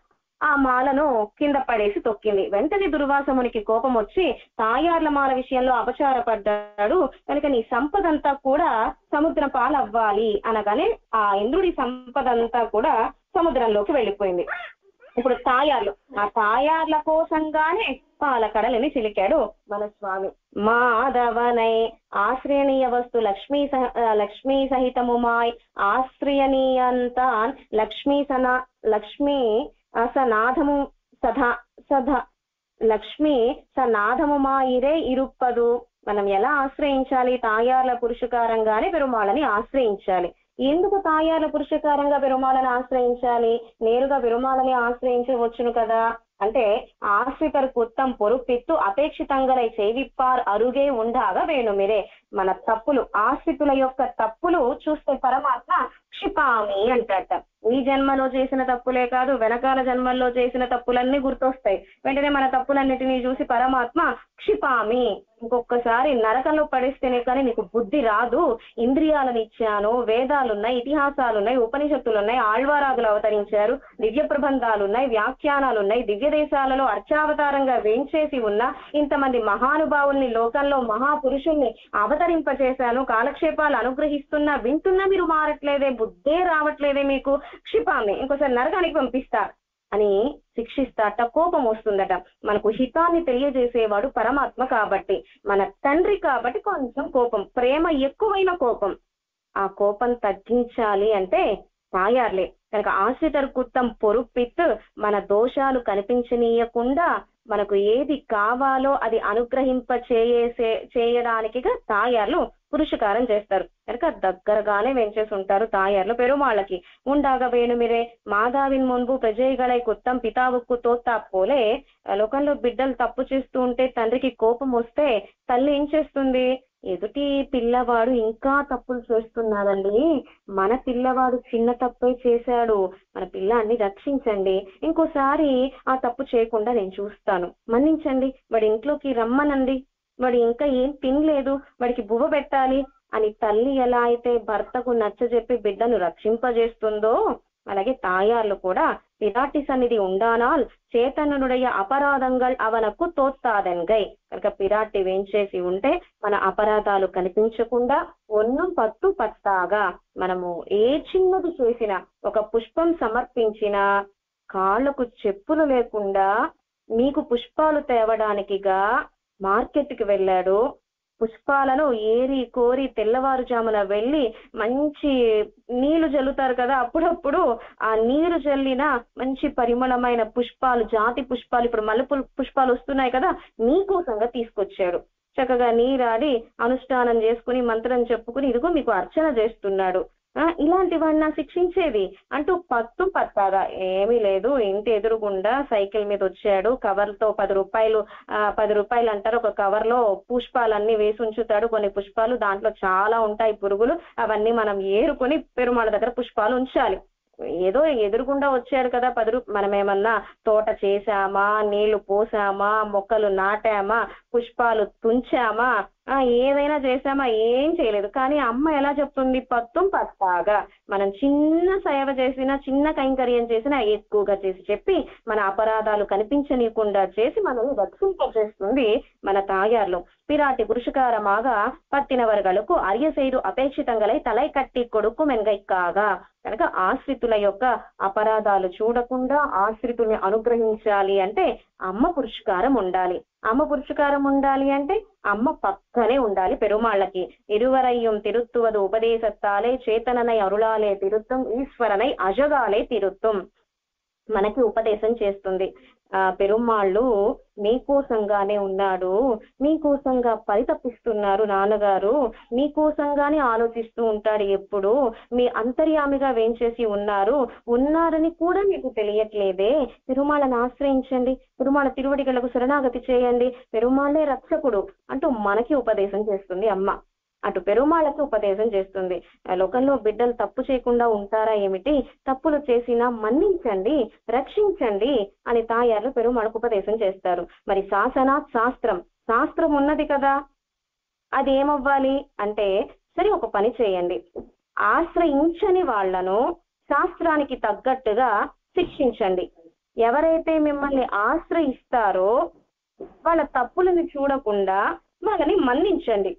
ఆ మాలను కింద పడేసి తొక్కింది. వెంటనే దుర్వాసమునికి కోపం వచ్చి తాయార్ల మాల విషయంలో అపచారపడ్డాడు. కనుక నీ సంపదంతా కూడా సముద్రం పాలవ్వాలి. అనగానే ఆ ఇంద్రుడి సంపదంతా కూడా సముద్రంలోకి వెళ్ళిపోయింది. ఇప్పుడు తాయార్లు ఆ తాయార్ల కోసంగానే పాలకడలని చిలికాడు మన స్వామి మాధవనై ఆశ్రయణీయ వస్తు లక్ష్మీ సహ లక్ష్మీ సహితముమాయ్ ఆశ్రయణీయంతాన్ లక్ష్మీ సన లక్ష్మీ సనాథము సధా సధ లక్ష్మి సనాథముమాయిరే ఇరుప్పదు. మనం ఎలా ఆశ్రయించాలి? తాయార్ల పురుషకారంగానే పెరుమాళని ఆశ్రయించాలి. ఎందుకు తాయార్ల పురుషకారంగా పెరుమాళని ఆశ్రయించాలి? నేరుగా పెరుమాళని ఆశ్రయించవచ్చును కదా. అంటే ఆశ్రితర్ కుత్తం పొరుపిత్తు అపేక్షితంగలై చేవిప్పార్ అరుగే ఉండాగా వేణుమిరే. మన తప్పులు ఆశ్రితుల యొక్క తప్పులు చూస్తే పరమాత్మ క్షిపామి అంటట ఈ జన్మలో చేసిన తప్పులే కాదు వెనకాల జన్మల్లో చేసిన తప్పులన్నీ గుర్తొస్తాయి. వెంటనే మన తప్పులన్నిటినీ చూసి పరమాత్మ క్షిపామి ఇంకొకసారి నరకంలో పడేస్తేనే కానీ నీకు బుద్ధి రాదు. ఇంద్రియాలను ఇచ్చాను వేదాలున్నాయి ఇతిహాసాలున్నాయి ఉపనిషత్తులున్నాయి ఆళ్వారాదులు అవతరించారు దివ్య ప్రబంధాలున్నాయి వ్యాఖ్యానాలున్నాయి దివ్య దేశాలలో అర్చావతారంగా వేంచేసి ఉన్న ఇంతమంది మహానుభావుల్ని లోకంలో మహాపురుషుల్ని అవతరింపచేశాను కాలక్షేపాలు అనుగ్రహిస్తున్నా వింటున్నా మీరు మారట్లేదే బుద్ధే రావట్లేదే మీకు. క్షిపామి ఇంకోసారి నరకానికి పంపిస్తా అని శిక్షిస్తాట కోపం వస్తుందట. మనకు హితాన్ని తెలియజేసేవాడు పరమాత్మ కాబట్టి మన తండ్రి కాబట్టి కొంచెం కోపం ప్రేమ ఎక్కువైన కోపం. ఆ కోపం తగ్గించాలి అంటే తాయార్లే. కనుక ఆశ్రితర్ కుత్తం పొరుపిత్ మన దోషాలు కనిపించనీయకుండా మనకు ఏది కావాలో అది అనుగ్రహింప చేయేసే చేయడానికిగా తాయార్లు పురుషకారం చేస్తారు. కనుక దగ్గరగానే వెంచేసి ఉంటారు తాయార్లు పెరుమాళ్ళకి. ఉండాగ వేణుమిరే మాధావిన్ మున్పు ప్రజయగలై కుత్తం పితావుక్కు తోత్తా పోలే. లోకంలో బిడ్డలు తప్పు చేస్తూ ఉంటే తండ్రికి కోపం వస్తే తల్లి ఏం చేస్తుంది? ఎదుటి పిల్లవాడు ఇంకా తప్పులు చేస్తున్నాడండి. మన పిల్లవాడు చిన్న తప్పే చేశాడు. మన పిల్లాన్ని రక్షించండి. ఇంకోసారి ఆ తప్పు చేయకుండా నేను చూస్తాను. మన్నించండి. వాడి ఇంట్లోకి రమ్మనండి. వాడు ఇంకా ఏం తినలేదు. వాడికి బువ్వ పెట్టాలి అని తల్లి ఎలా అయితే భర్తకు నచ్చజెప్పి బిడ్డను రక్షింపజేస్తుందో అలాగే తాయార్లు కూడా పిరాటి సన్నిధి ఉండానాల్ చేతనుடைய అపరాధంగల్ అవనకు తోస్తాదన్గై కనుక పిరాటి వేంచేసి ఉంటే మన అపరాధాలు కనిపించకుండా ఒన్నం పట్టు పట్టాగా మనము ఏ చిన్నది చేసినా ఒక పుష్పం సమర్పించినా కాళ్ళకు చెప్పులు లేకుండా మీకు పుష్పాలు తేవడానికిగా మార్కెట్కి వెళ్ళాడు పుష్పాలను ఏరి కోరి తెల్లవారుజామున వెళ్ళి మంచి నీళ్ళు జల్లుతారు కదా అప్పుడప్పుడు ఆ నీరు జల్లిన మంచి పరిమళమైన పుష్పాలు జాతి పుష్పాలు ఇప్పుడు మల్లెపూల పుష్పాలు వస్తున్నాయి కదా నీకోసంగా తీసుకొచ్చాడు చక్కగా నీరాడి అనుష్ఠానం చేసుకుని మంత్రం చెప్పుకుని ఇదిగో మీకు అర్చన చేస్తున్నాడు. ఆ వాడిని శిక్షించేది? అంటూ పత్తు పత్తాదా ఏమీ లేదు. ఇంటి ఎదురుగుండా సైకిల్ మీద వచ్చాడు. కవర్తో పది రూపాయలు ఆ పది రూపాయలు అంటారు. ఒక కవర్లో పుష్పాలన్నీ వేసి ఉంచుతాడు. కొన్ని పుష్పాలు దాంట్లో చాలా ఉంటాయి పురుగులు. అవన్నీ మనం ఏరుకొని పెరుమాళ దగ్గర పుష్పాలు ఉంచాలి. ఏదో ఎదురుగుండా వచ్చాడు కదా పది రూ మనం ఏమన్నా తోట చేశామా? నీళ్ళు పోసామా? మొక్కలు నాటామా? పుష్పాలు తుంచామా? ఆ ఏదైనా చేసామా ఏం చేయలేదు. కానీ అమ్మ ఎలా చెప్తుంది? పత్తం పత్తాగా. మనం చిన్న సేవ చేసినా చిన్న కైంకర్యం చేసినా ఎక్కువగా చేసి చెప్పి మన అపరాధాలు కనిపించనీయకుండా చేసి మనల్ని రక్షింపజేస్తుంది మన తాయార్లు. పిరాటి పురుషకారమాగా పత్తినవర్గలకు అర్యశైరు అపేక్షితంగలై తలై కట్టి కొడుకు మెంగై కాగా కనుక ఆశ్రితుల యొక్క అపరాధాలు చూడకుండా ఆశ్రితుల్ని అనుగ్రహించాలి అంటే అమ్మ పురుషకారం ఉండాలి. అమ్మ పురుషకారం ఉండాలి అంటే అమ్మ పక్కనే ఉండాలి పెరుమాళ్ళకి. ఇరువరయ్యం తిరుత్తువదు ఉపదేశత్తాలే చేతననై అరుళాలే తిరుత్తం ఈశ్వరనై అజగాలే తిరుత్తం. మనకి ఉపదేశం చేస్తుంది. ఆ పెరుమాళ్ళు మీకోసంగానే ఉన్నాడు మీకోసంగా పరితపిస్తున్నారు నాన్నగారు మీకోసంగానే ఆలోచిస్తూ ఉంటాడు ఎప్పుడు మీ అంతర్యామిగా వేంచేసి ఉన్నారు ఉన్నారని కూడా మీకు తెలియట్లేదే. పెరుమాళ్ళని ఆశ్రయించండి తిరుమల తిరువడిగలకు శరణాగతి చేయండి పెరుమాళ్ళే రక్షకుడు అంటూ మనకి ఉపదేశం చేస్తుంది అమ్మ. అటు పెరుమాళ్ళకి ఉపదేశం చేస్తుంది. ఆ లోకంలో బిడ్డలు తప్పు చేయకుండా ఉంటారా ఏమిటి? తప్పులు చేసినా మన్నించండి రక్షించండి అని తాయారు పెరుమాళకు ఉపదేశం చేస్తారు. మరి శాసన శాస్త్రం శాస్త్రం ఉన్నది కదా. అది ఏమవ్వాలి అంటే సరే ఒక పని చేయండి. ఆశ్రయించని వాళ్ళను శాస్త్రానికి తగ్గట్టుగా శిక్షించండి. ఎవరైతే మిమ్మల్ని ఆశ్రయిస్తారో వాళ్ళ తప్పులను చూడకుండా వాళ్ళని మన్నించండి.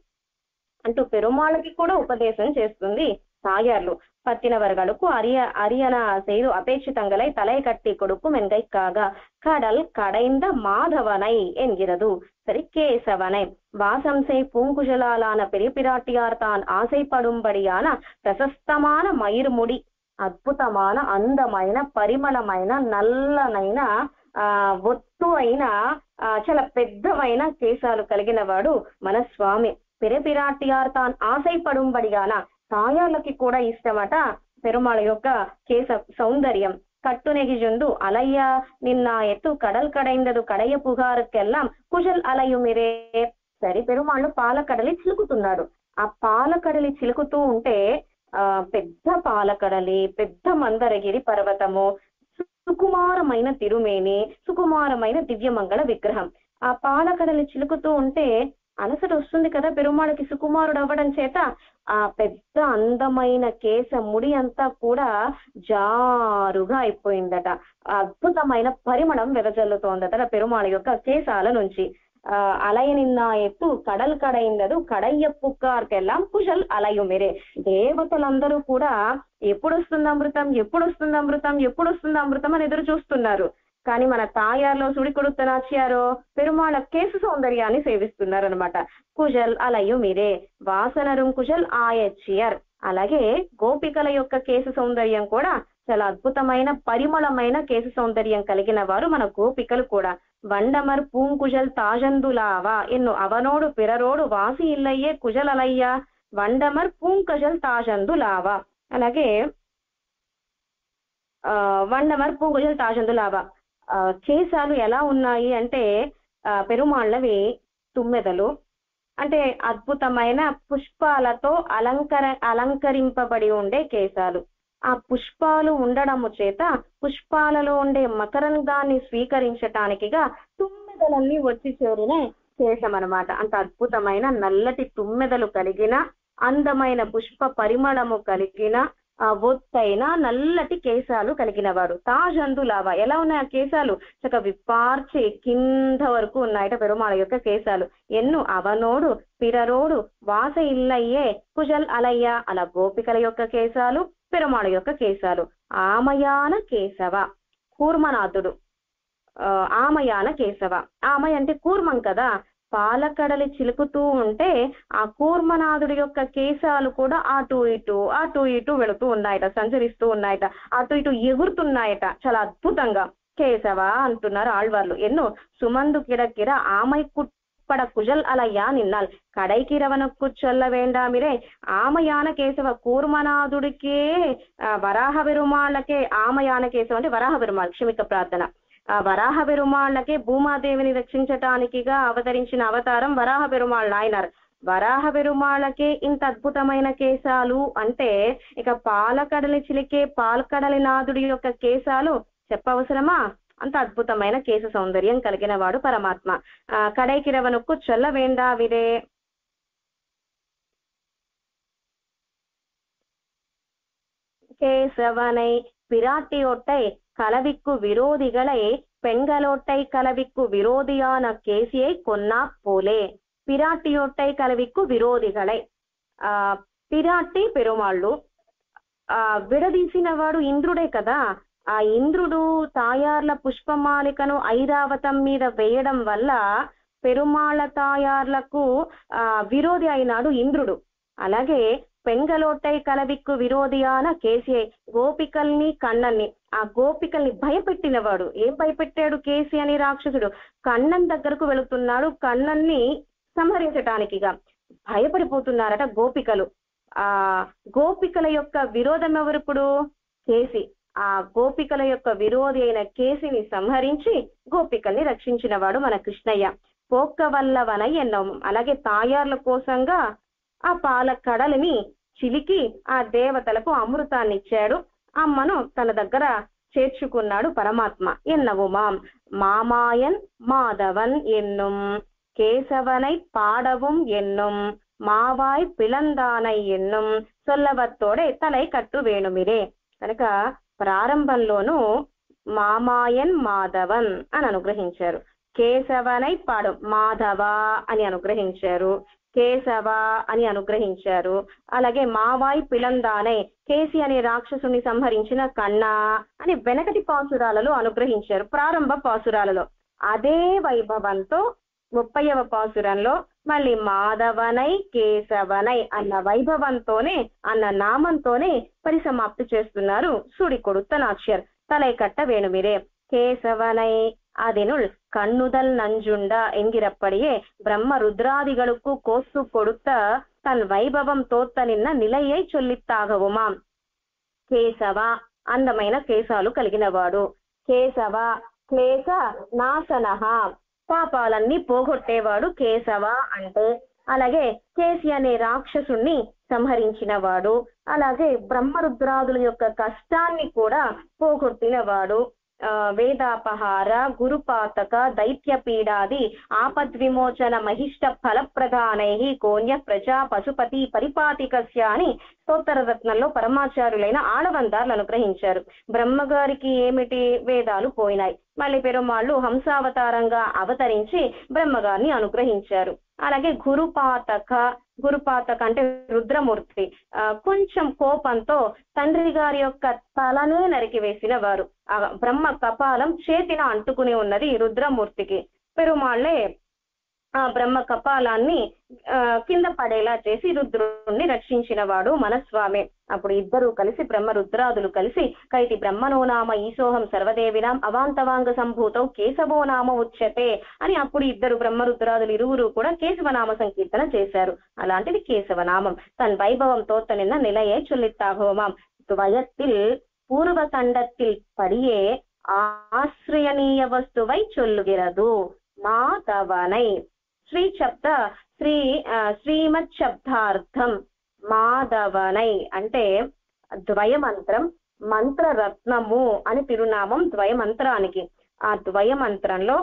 అంటూ పెరుమాళ్ళకి కూడా ఉపదేశం చేస్తుంది தாயார்லு பத்தினவர்களுக்கு அரிய அரியன செய்து அபேட்சிதங்களை தலை கட்டி கொடுக்கும் என்கைக்காக கடல் கடைந்த மாதவனை என்கிறது சரி கேசவனை வாசம் செய் பூங்குழலாலான பெரிய பிராட்டியார் தான் ఆశైపడుంబడియాన ప్రశస్తమాన మయిరుముడి అద్భుతమైన అందమైన పరిమళమైన నల్లనైన ఆ ఒత్తు అయిన ఆ చాలా పెద్దమైన కేశాలు కలిగిన వాడు మన స్వామి పిరపిరాటియార్ తాన్ ఆశైపడుంబడిగాన? తాయార్లకి కూడా ఇష్టమట పెరుమాళ యొక్క కేశ సౌందర్యం. కట్టునెగిజుందు అలయ్య నిన్న ఎత్తు కడల్ కడైందదు కడయ పుగారుకెల్లాం కుశల్ మీరే సరి పెరుమాళ్ళు పాలకడలి చిలుకుతున్నాడు ఆ పాలకడలి చిలుకుతూ ఉంటే ఆ పెద్ద పాలకడలి పెద్ద మందరగిరి పర్వతము సుకుమారమైన తిరుమేని సుకుమారమైన దివ్యమంగళ విగ్రహం. ఆ పాలకడలి చిలుకుతూ ఉంటే అలసట వస్తుంది కదా పెరుమాళకి సుకుమారుడు అవ్వడం చేత ఆ పెద్ద అందమైన కేశ ముడి అంతా కూడా జారుగా అయిపోయిందట. అద్భుతమైన పరిమళం వెదజల్లుతోందట పెరుమాళ యొక్క కేశాల నుంచి. ఆ అలయ నిన్న ఎత్తు కడల్ కడైందదు కడయ్య పుక్కార్కెల్లాం కుశల్ అలయు మీరే దేవతలందరూ కూడా ఎప్పుడు వస్తుంది అమృతం ఎప్పుడు వస్తుంది అమృతం ఎప్పుడు వస్తుంది అమృతం అని ఎదురు చూస్తున్నారు కానీ మన తాయార్లో సుడి కొడుతనాచ్యారో పెరుమాళ కేసు సౌందర్యాన్ని సేవిస్తున్నారు అనమాట కుశల్ అలయు మీరే. వాసనరుం కుశల్ ఆయచ్చియర్. అలాగే గోపికల యొక్క కేసు సౌందర్యం కూడా చాలా అద్భుతమైన పరిమళమైన కేసు సౌందర్యం కలిగిన వారు మన గోపికలు కూడా. వండమర్ పూంకుజల్ తాజందులావా ఎన్ను అవనోడు పిరరోడు వాసి ఇల్లయ్యే కుజలలయ్య వండమర్ పూంకజల్ తాజందులావా. అలాగే ఆ వండమర్ పూంకుజల్ తాజందులావా. ఆ కేశాలు ఎలా ఉన్నాయి అంటే ఆ పెరుమాళ్ళవి తుమ్మెదలు. అంటే అద్భుతమైన పుష్పాలతో అలంకర అలంకరింపబడి ఉండే కేశాలు. ఆ పుష్పాలు ఉండడము చేత పుష్పాలలో ఉండే మకరంగాన్ని స్వీకరించటానికిగా తుమ్మెదలన్నీ వచ్చి చేరిన కేశం అనమాట అంత అద్భుతమైన నల్లటి తుమ్మెదలు కలిగిన అందమైన పుష్ప పరిమళము కలిగిన ఒత్తైన నల్లటి కేశాలు కలిగినవాడు. వాడు తాజందులావా. ఎలా ఉన్నాయి ఆ కేశాలు? చక్క విపార్చి కింద వరకు ఉన్నాయట పెరుమాళ యొక్క కేశాలు. ఎన్ను? అవనోడు పిరరోడు వాస ఇల్లయ్యే కుజల్ అలయ్య అలా గోపికల యొక్క కేశాలు పెరుమాళ యొక్క కేశాలు. ఆమయాన కేశవ కూర్మనాథుడు. ఆ ఆమయాన కేశవ. ఆమయ అంటే కూర్మం కదా? పాలకడలి చిలుకుతూ ఉంటే ఆ కూర్మనాథుడి యొక్క కేశాలు కూడా అటు ఇటు అటు ఇటు వెళుతూ ఉన్నాయట సంచరిస్తూ ఉన్నాయట అటు ఇటు ఎగురుతున్నాయట. చాలా అద్భుతంగా. కేశవ అంటున్నారు ఆళ్వార్లు. ఎన్నో సుమందు కిడకిర ఆమై కుప్పడ కుజల్ అలయ్యా నిన్నాల్. కడైకిరవనకు చొల్ల వేండామిరే. ఆమయాన కేశవ కూర్మనాథుడికే వరాహ పెరుమాళ్ళకే ఆమయాన కేశవ అంటే వరాహ విరుమాల్ క్షమిక ప్రార్థన. ఆ వరాహ పెరుమాళ్ళకే భూమాదేవిని రక్షించటానికిగా అవతరించిన అవతారం వరాహ పెరుమాళ్ళు నాయనారు వరాహ పెరుమాళ్ళకే ఇంత అద్భుతమైన కేశాలు అంటే ఇక పాలకడలి చిలికే పాలకడలి నాథుడి యొక్క కేశాలు చెప్పవసరమా అంత అద్భుతమైన కేశ సౌందర్యం కలిగిన వాడు పరమాత్మ ఆ కడైకిరవనుకు చొల్ల వేండా విరే கேசவனை பிராட்டியொட்டை கலவிக்கு விரோதிகளை பெண்களோட்டை கலவிக்கு விரோதியான கேசியை கொன்னா போலே పిరాటియొట్టై కలవిక్కు విరోధిగళై ఆ పిరాటి పెరుమాళ్ళు ఆ విడదీసిన వాడు ఇంద్రుడే కదా ఆ ఇంద్రుడు తాయార్ల పుష్పమాలికను ఐరావతం మీద వేయడం వల్ల పెరుమాళ్ళ తాయార్లకు ఆ విరోధి అయినాడు ఇంద్రుడు అలాగే పెంగలోటై కలవిక్కు విరోధియాన కేసీఐ గోపికల్ని కన్నన్ని. ఆ గోపికల్ని భయపెట్టినవాడు. ఏం భయపెట్టాడు కేసీ అని రాక్షసుడు? కన్నన్ దగ్గరకు వెళుతున్నాడు. కన్నన్ని సంహరించటానికిగా భయపడిపోతున్నారట గోపికలు. ఆ గోపికల యొక్క విరోధం ఎవరిప్పుడు కేసి. ఆ గోపికల యొక్క విరోధి అయిన కేసిని సంహరించి గోపికల్ని రక్షించినవాడు మన కృష్ణయ్య. పోక్క వల్ల వనయ్యన్నం అలాగే తాయార్ల కోసంగా ఆ పాల కడలిని చిలికి ఆ దేవతలకు అమృతాన్ని ఇచ్చాడు అమ్మను తన దగ్గర చేర్చుకున్నాడు పరమాత్మ. ఎన్నవుమాం మామాయన్ మాధవన్ ఎన్నుం కేశవనై పాడవం ఎన్నుం మావాయ్ పిలందానై ఎన్నుం సొల్లవత్తోడే తలై కట్టు వేణుమిరే కనుక ప్రారంభంలోనూ మామాయన్ మాధవన్ అని అనుగ్రహించారు. కేశవనై పాడు మాధవ అని అనుగ్రహించారు. కేశవ అని అనుగ్రహించారు. అలాగే మావాయి పిలందానే కేసి అనే రాక్షసుని సంహరించిన కన్నా అని వెనకటి పాసురాలలో అనుగ్రహించారు. ప్రారంభ పాసురాలలో అదే వైభవంతో ముప్పైవ పాసురంలో మళ్ళీ మాధవనై కేశవనై అన్న వైభవంతోనే అన్న నామంతోనే పరిసమాప్తి చేస్తున్నారు సుడి కొడుతనాక్షర్ తలైకట్ట వేణుమిరే. కేశవనై ಕಣ್ಣುದಲ್ ನಂಜುಂಡ ಎಂಗಿರಪ್ಪಡಿಯೇ ಬ್ರಹ್ಮ ರುದ್ರಾದಿಗಳಕ್ಕೂ ಕೋಸು ಕೊಡುತ್ತ தன் వైభవం తోత్త నిన్న నిలయ్యై చొల్లిత్తాగవుమా. కేశవ అందమైన కేశాలు కలిగినవాడు. కేశవ క్లేశ నాశన. పాపాలన్నీ పోగొట్టేవాడు కేశవ అంటే అలాగే కేసి అనే రాక్షసుణ్ణి సంహరించినవాడు. అలాగే బ్రహ్మరుద్రాదుల యొక్క కష్టాన్ని కూడా పోగొట్టినవాడు. వేదాపహార గురుపాతక దైత్య పీడాది ఆపద్విమోచన మహిష్ట ఫలప్రధానై కోన్య ప్రజా పశుపతి పరిపాతికస్య అని స్తోత్తరరత్నంలో పరమాచార్యులైన ఆడవందార్లు అనుగ్రహించారు. బ్రహ్మగారికి ఏమిటి వేదాలు పోయినాయి? మళ్ళీ పెరుమాళ్ళు హంసావతారంగా అవతరించి బ్రహ్మగారిని అనుగ్రహించారు. అలాగే గురుపాతక గురుపాతక అంటే రుద్రమూర్తి. ఆ, కొంచెం కోపంతో తండ్రి గారి యొక్క తలనే నరికి వేసిన వారు బ్రహ్మ కపాలం చేతిన అంటుకుని ఉన్నది రుద్రమూర్తికి. పెరుమాళ్ళే ఆ బ్రహ్మ కపాలాన్ని కింద పడేలా చేసి రుద్రుణ్ణి రక్షించిన వాడు మనస్వామి. అప్పుడు ఇద్దరు కలిసి బ్రహ్మ రుద్రాదులు కలిసి కైతి బ్రహ్మనో నామ ఈశోహం సర్వదేవినాం అవాంతవాంగ సంభూతం కేశవో నామ ఉచ్యతే అని అప్పుడు ఇద్దరు బ్రహ్మ రుద్రాదులు ఇరువురు కూడా కేశవనామ సంకీర్తన చేశారు. అలాంటిది కేశవనామం తన్ వైభవంతో తనిన్న నిలయే చుల్లిత్తాహోమాం துவயத்தில் పూర్వ கண்டத்தில் పడియే ఆశ్రయనీయ వస్తువై చొల్లుగిరదు. மாதவனை శ్రీ శబ్ద శ్రీ శ్రీమత్ శబ్దార్థం మాధవనై అంటే ద్వయమంత్రం మంత్రరత్నము అని తిరునామం ద్వయమంత్రానికి. ఆ ద్వయమంత్రంలో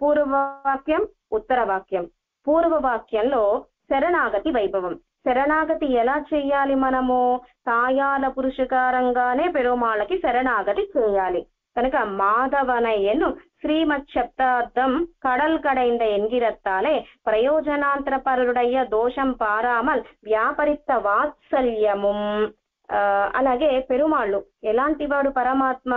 పూర్వవాక్యం ఉత్తర వాక్యం పూర్వ వాక్యంలో శరణాగతి వైభవం. శరణాగతి ఎలా చేయాలి మనము? తాయాల పురుషకారంగానే పెరుమాళ్ళకి శరణాగతి చేయాలి. కనుక మాధవనయ్యను శ్రీమత్ శబ్దార్థం కడల్ కడైంద ఎన్గిరత్తాలే ప్రయోజనాంతరపరుడయ్య దోషం పారామల్ వ్యాపరిత వాత్సల్యము ఆ, అలాగే పెరుమాళ్ళు ఎలాంటి వాడు పరమాత్మ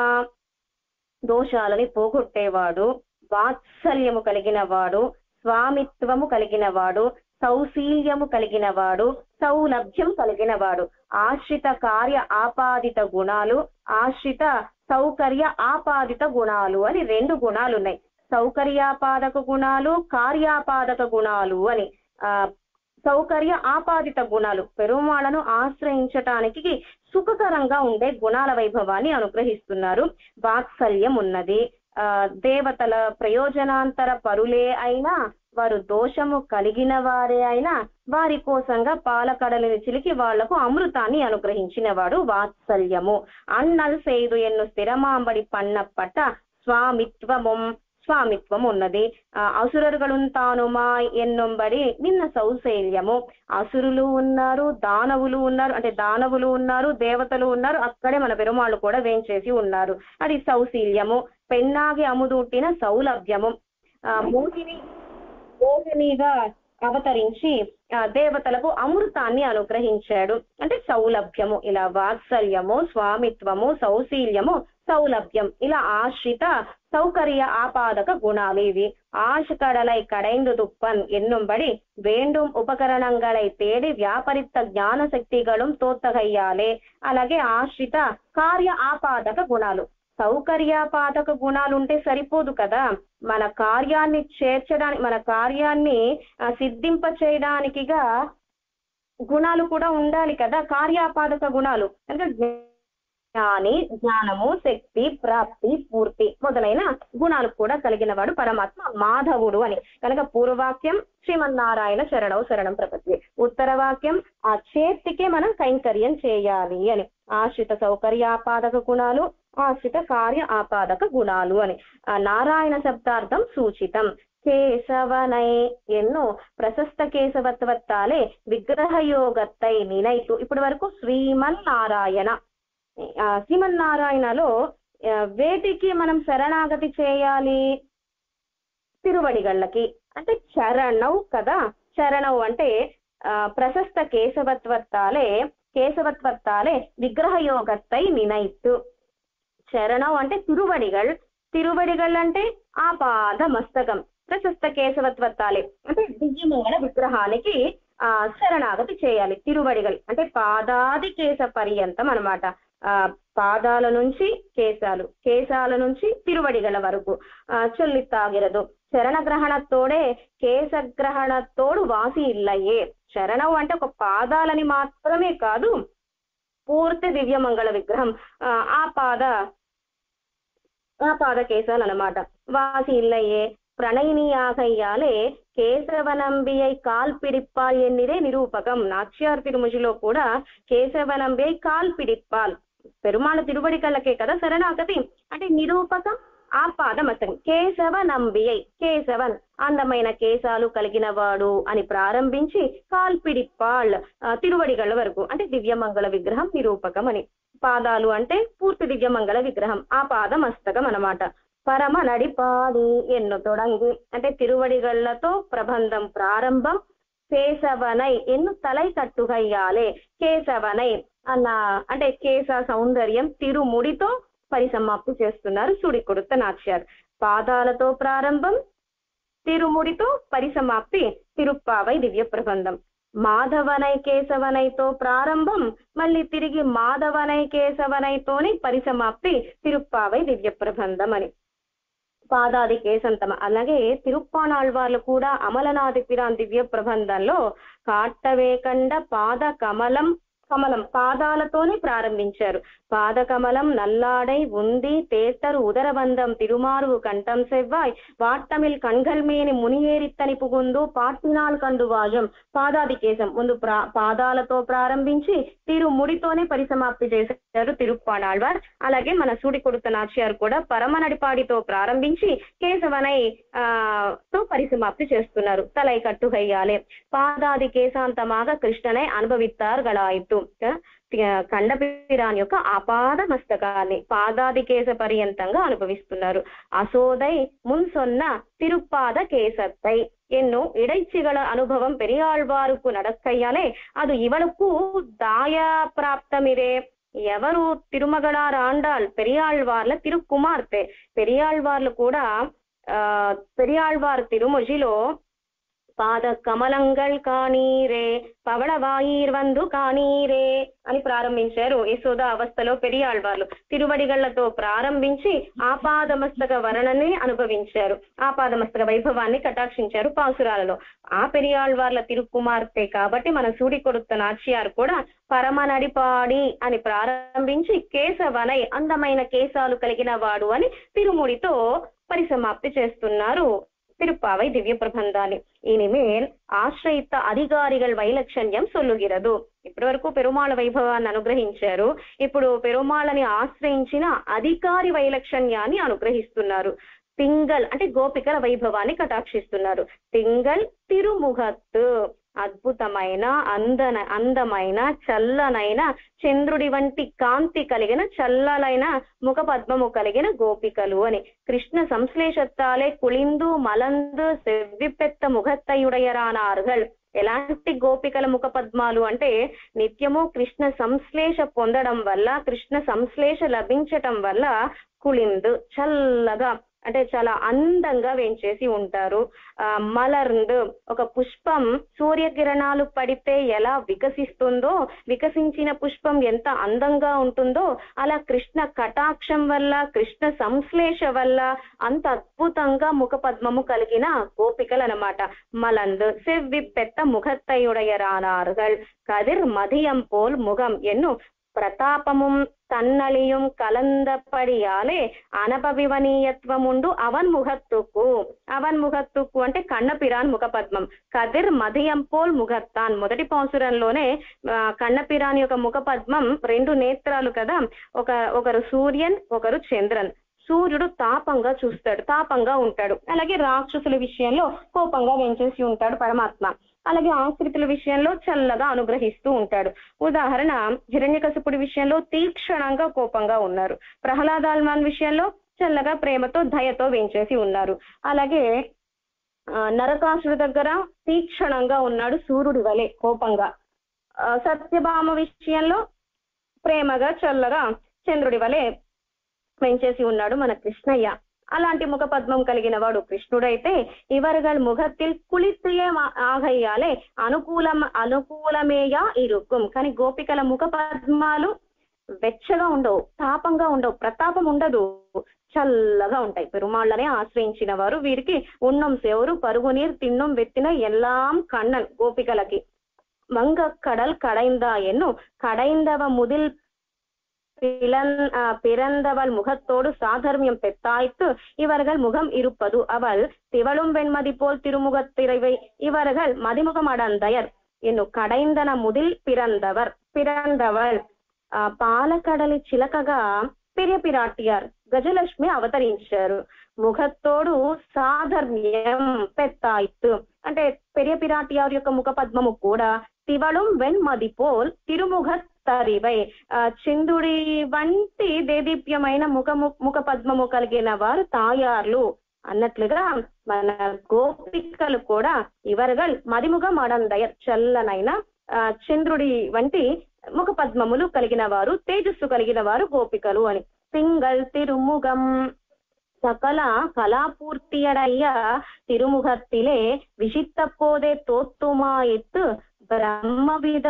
దోషాలని పోగొట్టేవాడు వాత్సల్యము కలిగిన వాడు స్వామిత్వము కలిగిన వాడు సౌశీల్యము కలిగిన వాడు సౌలభ్యం కలిగిన వాడు ఆశ్రిత కార్య ఆపాదిత గుణాలు ఆశ్రిత సౌకర్య ఆపాదిత గుణాలు అని రెండు గుణాలు ఉన్నాయి సౌకర్యాపాదక గుణాలు కార్యాపాదక గుణాలు అని. ఆ సౌకర్య ఆపాదిత గుణాలు పెరుమాళను ఆశ్రయించటానికి సుఖకరంగా ఉండే గుణాల వైభవాన్ని అనుగ్రహిస్తున్నారు. వాత్సల్యం ఉన్నది. ఆ దేవతల ప్రయోజనాంతర పరులే అయినా వారు దోషము కలిగిన వారే అయినా వారి కోసంగా పాలకడలిని చిలికి వాళ్ళకు అమృతాన్ని అనుగ్రహించిన వాడు వాత్సల్యము. అన్నల్ సేదు ఎన్ను స్థిరమాంబడి పన్నప్పట స్వామిత్వము స్వామిత్వం ఉన్నది ఆ, అసురరుగళున్ తానుమా ఎన్నుంబడి నిన్న సౌశైల్యము అసురులు ఉన్నారు దానవులు ఉన్నారు అంటే దానవులు ఉన్నారు దేవతలు ఉన్నారు అక్కడే మన పెరుమాళ్ళు కూడా వేంచేసి ఉన్నారు. అది సౌశీల్యము. పెన్నాగి అముదూటిన సౌలభ్యము. మోహిని మోహినిగా అవతరించి దేవతలకు అమృతాన్ని అనుగ్రహించాడు. అంటే సౌలభ్యము ఇలా వాత్సల్యము స్వామిత్వము సౌశీల్యము సౌలభ్యం ఇలా ఆశ్రిత సౌకర్య ఆపాదక గుణాలు ఇవి. ఆశకడలై కడైందు துப்பன் ఎన్నుంబడి వేండు உபகரணங்களை తేడి వ్యాపరిత జ్ఞాన சக்திகளும் తోతగయ్యాలి అలాగే ఆశ్రిత కార్య ఆపాదక గుణాలు. సౌకర్యాపాదక గుణాలు ఉంటే సరిపోదు కదా. మన కార్యాన్ని చేర్చడానికి మన కార్యాన్ని సిద్ధింప చేయడానికిగా గుణాలు కూడా ఉండాలి కదా. కార్యాపాదక గుణాలు. అంటే జ్ఞాని జ్ఞానము శక్తి ప్రాప్తి పూర్తి మొదలైన గుణాలు కూడా కలిగిన వాడు పరమాత్మ మాధవుడు అని. కనుక పూర్వవాక్యం శ్రీమన్నారాయణ శరణవు శరణం ప్రపత్తి. ఉత్తర వాక్యం ఆ చేతికే మనం కైంకర్యం చేయాలి అని. ఆశ్రిత సౌకర్యాపాదక గుణాలు ఆశ్రిత కార్య ఆపాదక గుణాలు అని. నారాయణ శబ్దార్థం సూచితం. కేశవనై ఎన్నో ప్రశస్త కేశవత్వత్తాలే విగ్రహయోగత్తై నినైతు. ఇప్పటి వరకు శ్రీమన్నారాయణ. శ్రీమన్నారాయణలో వేటికి మనం శరణాగతి చేయాలి? తిరువడిగళ్ళకి. అంటే చరణవు కదా? చరణవు అంటే ప్రశస్త కేశవత్వత్తాలే కేశవత్వత్తాలే విగ్రహయోగత్తై నినైతు. చరణం అంటే తిరువడిగల్. తిరువడిగల్ అంటే ఆపాద మస్తకం. ప్రశస్త కేశవత్వత్తాలే. అంటే దివ్యమంగళ విగ్రహానికి ఆ శరణాగతి చేయాలి తిరువడిగల్. అంటే పాదాది కేశ పర్యంతం అన్నమాట. ఆ పాదాల నుంచి కేశాలు కేశాల నుంచి తిరువడిగల వరకు. ఆ చొల్లిత్తాగిరదు. చరణ గ్రహణతోడే కేశగ్రహణతోడు వాసి ఇల్లయ్యే చరణం అంటే ఒక పాదాలని మాత్రమే కాదు పూర్తి దివ్యమంగళ విగ్రహం. ఆ, ఆ పాద పాద కేశాలు అన్నమాట వాసి ఇల్లయే ప్రణయినియాగయ్యాలే కేశవనంబియై కాల్ పిడిప్పాల్ ఎన్నిదే నిరూపకం. నాక్ష్యార్ తిరుముజిలో కూడా కేశవనంబియై కాల్ పిడిప్పాల్. పెరుమాళ తిరువడికళ్ళకే కదా శరణాగతి. అంటే నిరూపకం ఆ పాదమస్తకం కేశవ నంబియై కేశవన్ అందమైన కేశాలు కలిగిన వాడు అని ప్రారంభించి కాల్పిడిప్పాళ్ తిరువడిగళ్ళ వరకు. అంటే దివ్యమంగళ విగ్రహం నిరూపకం అని పాదాలు అంటే పూర్తి దివ్యమంగళ విగ్రహం. ఆ పాదమస్తకం అన్నమాట. పరమ నడిపాడి ఎన్ను తొడంగి. అంటే తిరువడిగళ్ళతో ప్రబంధం ప్రారంభం. కేశవనై ఎన్ను తలై కట్టుగయ్యాలే. కేశవనై అన్న అంటే కేశ సౌందర్యం తిరుముడితో పరిసమాప్తి చేస్తున్నారు సుడికొడుత నాచ్యార్ పాదాలతో ప్రారంభం తిరుముడితో పరిసమాప్తి తిరుప్పావై దివ్య ప్రబంధం. మాధవనై కేశవనైతో ప్రారంభం మళ్ళీ తిరిగి మాధవనై కేశవనైతోని పరిసమాప్తి తిరుప్పావై దివ్య ప్రబంధం అని పాదాది కేసంతమ అలాగే తిరుప్పానాళ్వార్లు కూడా అమలనాది పిరాన్ దివ్య ప్రబంధంలో కాట్టవేకండ పాద కమలం కమలం పాదాలతోనే ప్రారంభించారు పాద కమలం నల్లాడై ఉంది తేతరు ఉదరబంధం తిరుమారు కంఠం సెవ్వాయ్ వాట్టమిల్ కణ్గల్ మేని మునియేరిత్తని పుగుందు పాట్టినాల్ కండు వాయం పాదాది కేశం ముందు ప్రా పాదాలతో ప్రారంభించి తిరుముడితోనే పరిసమాప్తి చేశారు తిరుప్పాణాళ్వార్ అలాగే మన సూడి కొడుత నాచ్యారు కూడా పరమనడిపాడితో ప్రారంభించి కేశవనై ఆ తో పరిసమాప్తి చేస్తున్నారు తలై కట్టుగయ్యాలే పాదాది కేశాంతమాగ కృష్ణనై అనుభవిత్తారు యొక్క ఖండపీరాన్ని యొక్క అపాద మస్తకాన్ని పాదాది కేశ పర్యంతంగా అనుభవిస్తున్నారు అసోదై முன் சொன்ன திருப்பாத கேசத்தை என்னும் இடைச்சிகள அனுபவம் பெரியாழ்வாருக்கு நடக்கையாலே அது இவளுக்கு தாயா பிராப்தமிரே ఎవరు తిరుమగళార్ ఆండాల్ పెరియాళ్వార్ల తిరుకుమార్తె పెరియాళ్వార్లు కూడా పెరియాళ్వార్ తిరుమొజిలో పాద కమలంగల్ కానీరే పవళవాయిర్ వందు కానీరే అని ప్రారంభించారు. యశోద అవస్థలో పెరియాళ్వార్లు తిరువడిగళ్ళతో ప్రారంభించి ఆపాదమస్తక వరణని అనుభవించారు. ఆపాదమస్తక వైభవాన్ని కటాక్షించారు పాసురాలలో. ఆ పెరియాళ్వార్ల తిరుకుమార్తె కాబట్టి మన సూడి కొడుత నాచ్యారు కూడా పరమ నడిపాడి అని ప్రారంభించి కేశవనై అందమైన కేశాలు కలిగిన వాడు అని తిరుముడితో పరిసమాప్తి చేస్తున్నారు. திருப்பாவை திவ்ய பிரபந்தாலி இனிமேல் ఆశ్రయిత అధికారిగల్ వైలక్షణ్యం సొల్లుగిరదు ఇప్పటి వరకు పెరుమాళ వైభవాన్ని అనుగ్రహించారు ఇప్పుడు పెరుమాళని ఆశ్రయించిన అధికారి వైలక్షణ్యాన్ని అనుగ్రహిస్తున్నారు తింగల్ అంటే గోపికల వైభవాన్ని కటాక్షిస్తున్నారు తింగల్ తిరుముఖత్తు అద్భుతమైన అందన అందమైన చల్లనైన చంద్రుడి వంటి కాంతి కలిగిన చల్లలైన ముఖ పద్మము కలిగిన గోపికలు అని. కృష్ణ సంశ్లేషత్తాలే కుళిందు మలందు సెవ్విపెత్త ముఖత్తయుడయరానార్గల్ ఎలాంటి గోపికల ముఖ పద్మాలు అంటే నిత్యము కృష్ణ సంశ్లేష పొందడం వల్ల కృష్ణ సంశ్లేష లభించటం వల్ల కుళిందు చల్లగా అంటే చాలా అందంగా వేంచేసి ఉంటారు ఆ మలర్ండ్ ఒక పుష్పం సూర్యకిరణాలు పడితే ఎలా వికసిస్తుందో వికసించిన పుష్పం ఎంత అందంగా ఉంటుందో అలా కృష్ణ కటాక్షం వల్ల కృష్ణ సంశ్లేష వల్ల అంత అద్భుతంగా ముఖ పద్మము కలిగిన గోపికలు అనమాట మలంద్ செவ்வி பெத்த முகத்தையுடையரானார்கள் கதிர் மதியம் போல் முகம் என்னும் ప్రతాపముం తన్నళియుం కలందపడియాలే అనపవివనీయత్వముండు అవన్ ముఖత్తుకు అవన్ ముఖత్తుకు అంటే కన్నపిరాన్ ముఖపద్మం. కదిర్ మదియం పోల్ ముఖత్తాన్. మొదటి పాసురంలోనే ఆ, కన్నపిరాన్ యొక్క ముఖపద్మం రెండు నేత్రాలు కదా. ఒక ఒకరు సూర్యన్ ఒకరు చంద్రన్. సూర్యుడు తాపంగా చూస్తాడు తాపంగా ఉంటాడు. అలాగే రాక్షసుల విషయంలో కోపంగా వెంచేసి ఉంటాడు పరమాత్మ. అలాగే ఆకృతుల విషయంలో చల్లగా అనుగ్రహిస్తూ ఉంటాడు. ఉదాహరణ హిరణ్యకశపుడి విషయంలో తీక్షణంగా కోపంగా ఉన్నారు. ప్రహ్లాదాల్మాన్ విషయంలో చల్లగా ప్రేమతో దయతో వేంచేసి ఉన్నారు. అలాగే ఆ, నరకాసుడి దగ్గర తీక్షణంగా ఉన్నాడు సూర్యుడి వలె కోపంగా. సత్యభామ విషయంలో ప్రేమగా చల్లగా చంద్రుడి వలె వెంచేసి ఉన్నాడు మన కృష్ణయ్య. అలాంటి ముఖ పద్మం కలిగిన వాడు కృష్ణుడైతే ఇవర్గల్ ముఖத்தில் குளித்திய ఆగయ్యాలే. అనుకూలం అనుకూలమేయా ఇరుక్కుం కానీ గోపికల ముఖ పద్మాలు వెచ్చగా ఉండవు తాపంగా ఉండవు ప్రతాపం ఉండదు చల్లగా ఉంటాయి. పెరుమాళ్ళనే ఆశ్రయించిన వారు వీరికి ఉన్నం సేవరు పరుగు నీరు తిన్నం వెత్తిన ఎల్లాం కన్నన్ గోపికలకి. మంగ కడల్ కడైందా ఎన్ను? కడైందవ ముదిల్ பிறந்தவள் முகத்தோடு சாதர்மியம் பெத்தாய்த்து இவர்கள் முகம் இருப்பது அவள் திவளும் வெண்மதி போல் திருமுகத்திரைவை இவர்கள் மதிமுகம் அடந்தயர் என்னும் కడైందన ముదిల్ పిరందవర్ పిరందవల్ ఆ పాలకడలి చిలకగా పెరియ పిరాటియార్ గజలక్ష్మి అవతరించారు ముఖత్తోడు సాధర్మ్యం పెత్తాయిత్తు అంటే పెరియ పిరాటియార్ యొక్క ముఖ పద్మము కూడా తివళం వెణ్మది పోల్ తిరుముఖ తరివై చిందుడి వంటి దేదీప్యమైన ముఖ ముఖ పద్మము కలిగిన వారు తాయార్లు అన్నట్లుగా మన గోపికలు కూడా ఇవర్గల్ మదిముగ మడందయ చల్లనైన చంద్రుడి వంటి ముఖ పద్మములు కలిగిన వారు తేజస్సు కలిగిన వారు గోపికలు అని తింగల్ తిరుముగం சகல கலாபூர்த்தியடைய திருமுகத்திலே விசித்த போதே தோத்துமா எத்து பிரம்மவித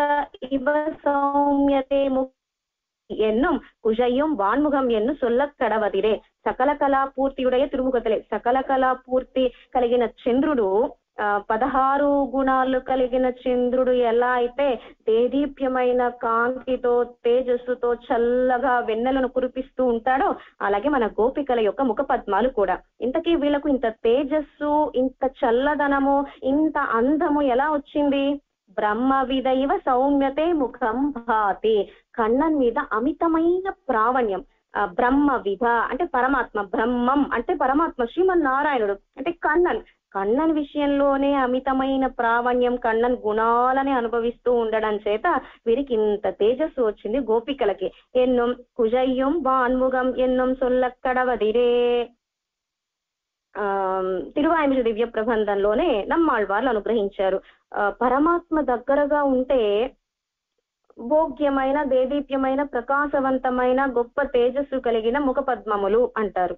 இவசௌமியதே என்னும் குஷையும் வான்முகம் என்னும் சொல்ல கடவதிரே சகல கலா பூர்த்தியுடைய திருமுகத்திலே சகல கலா பூர்த்தி కలిగిన చంద్రుడు పదహారు గుణాలు కలిగిన చంద్రుడు ఎలా అయితే దేదీప్యమైన కాంతితో తేజస్సుతో చల్లగా వెన్నెలను కురిపిస్తూ ఉంటాడో అలాగే మన గోపికల యొక్క ముఖ పద్మాలు కూడా. ఇంతకీ వీళ్ళకు ఇంత తేజస్సు ఇంత చల్లదనము ఇంత అందము ఎలా వచ్చింది? బ్రహ్మవిదైవ సౌమ్యతే ముఖం భాతి. కన్నన్ మీద అమితమైన ప్రావణ్యం. బ్రహ్మ విధ అంటే పరమాత్మ బ్రహ్మం అంటే పరమాత్మ శ్రీమన్నారాయణుడు అంటే కన్నన్. కన్నన్ విషయంలోనే అమితమైన ప్రావణ్యం కన్నన్ గుణాలని అనుభవిస్తూ ఉండడం చేత వీరికి ఇంత తేజస్సు వచ్చింది గోపికలకి. ఎన్నం కుజయ్యం వాన్ముఖం ఎన్నం సొల్లక్కడవదిరే. తిరువాయిమిడి దివ్య ప్రబంధంలోనే నమ్మాళ్వార్లు అనుగ్రహించారు. పరమాత్మ దగ్గరగా ఉంటే భోగ్యమైన దేదీప్యమైన ప్రకాశవంతమైన గొప్ప తేజస్సు కలిగిన ముఖ పద్మములు అంటారు.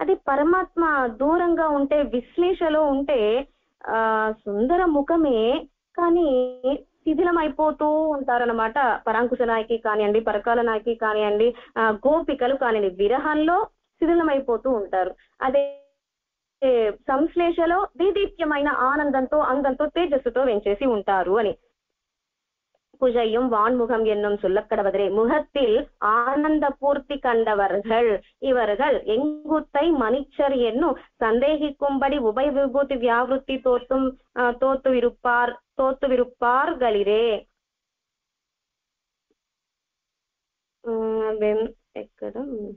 అది పరమాత్మ దూరంగా ఉంటే విశ్లేషలో ఉంటే ఆ సుందర ముఖమే కానీ శిథిలమైపోతూ ఉంటారన్నమాట. పరాంకుశ నాయకి కానివ్వండి పరకాల నాయకి కానివ్వండి ఆ గోపికలు కానివ్వండి విరహంలో శిథిలమైపోతూ ఉంటారు. అదే సంశ్లేషలో దీదీప్యమైన ఆనందంతో అందంతో తేజస్సుతో వెంచేసి ఉంటారు అని புஜையும் வான்முகம் என்னும் சொல்லக்கடவதே முகத்தில் ஆனந்த பூர்த்தி கண்டவர்கள் இவர்கள் எங்குத்தை மனிச்சர் என்னும் சந்தேகிக்கும்படி உபய விபூதி வியாவிருத்தி தோத்தும் ஆஹ், தோத்துவிருப்பார் தோத்துவிருப்பார்களிரே உம்,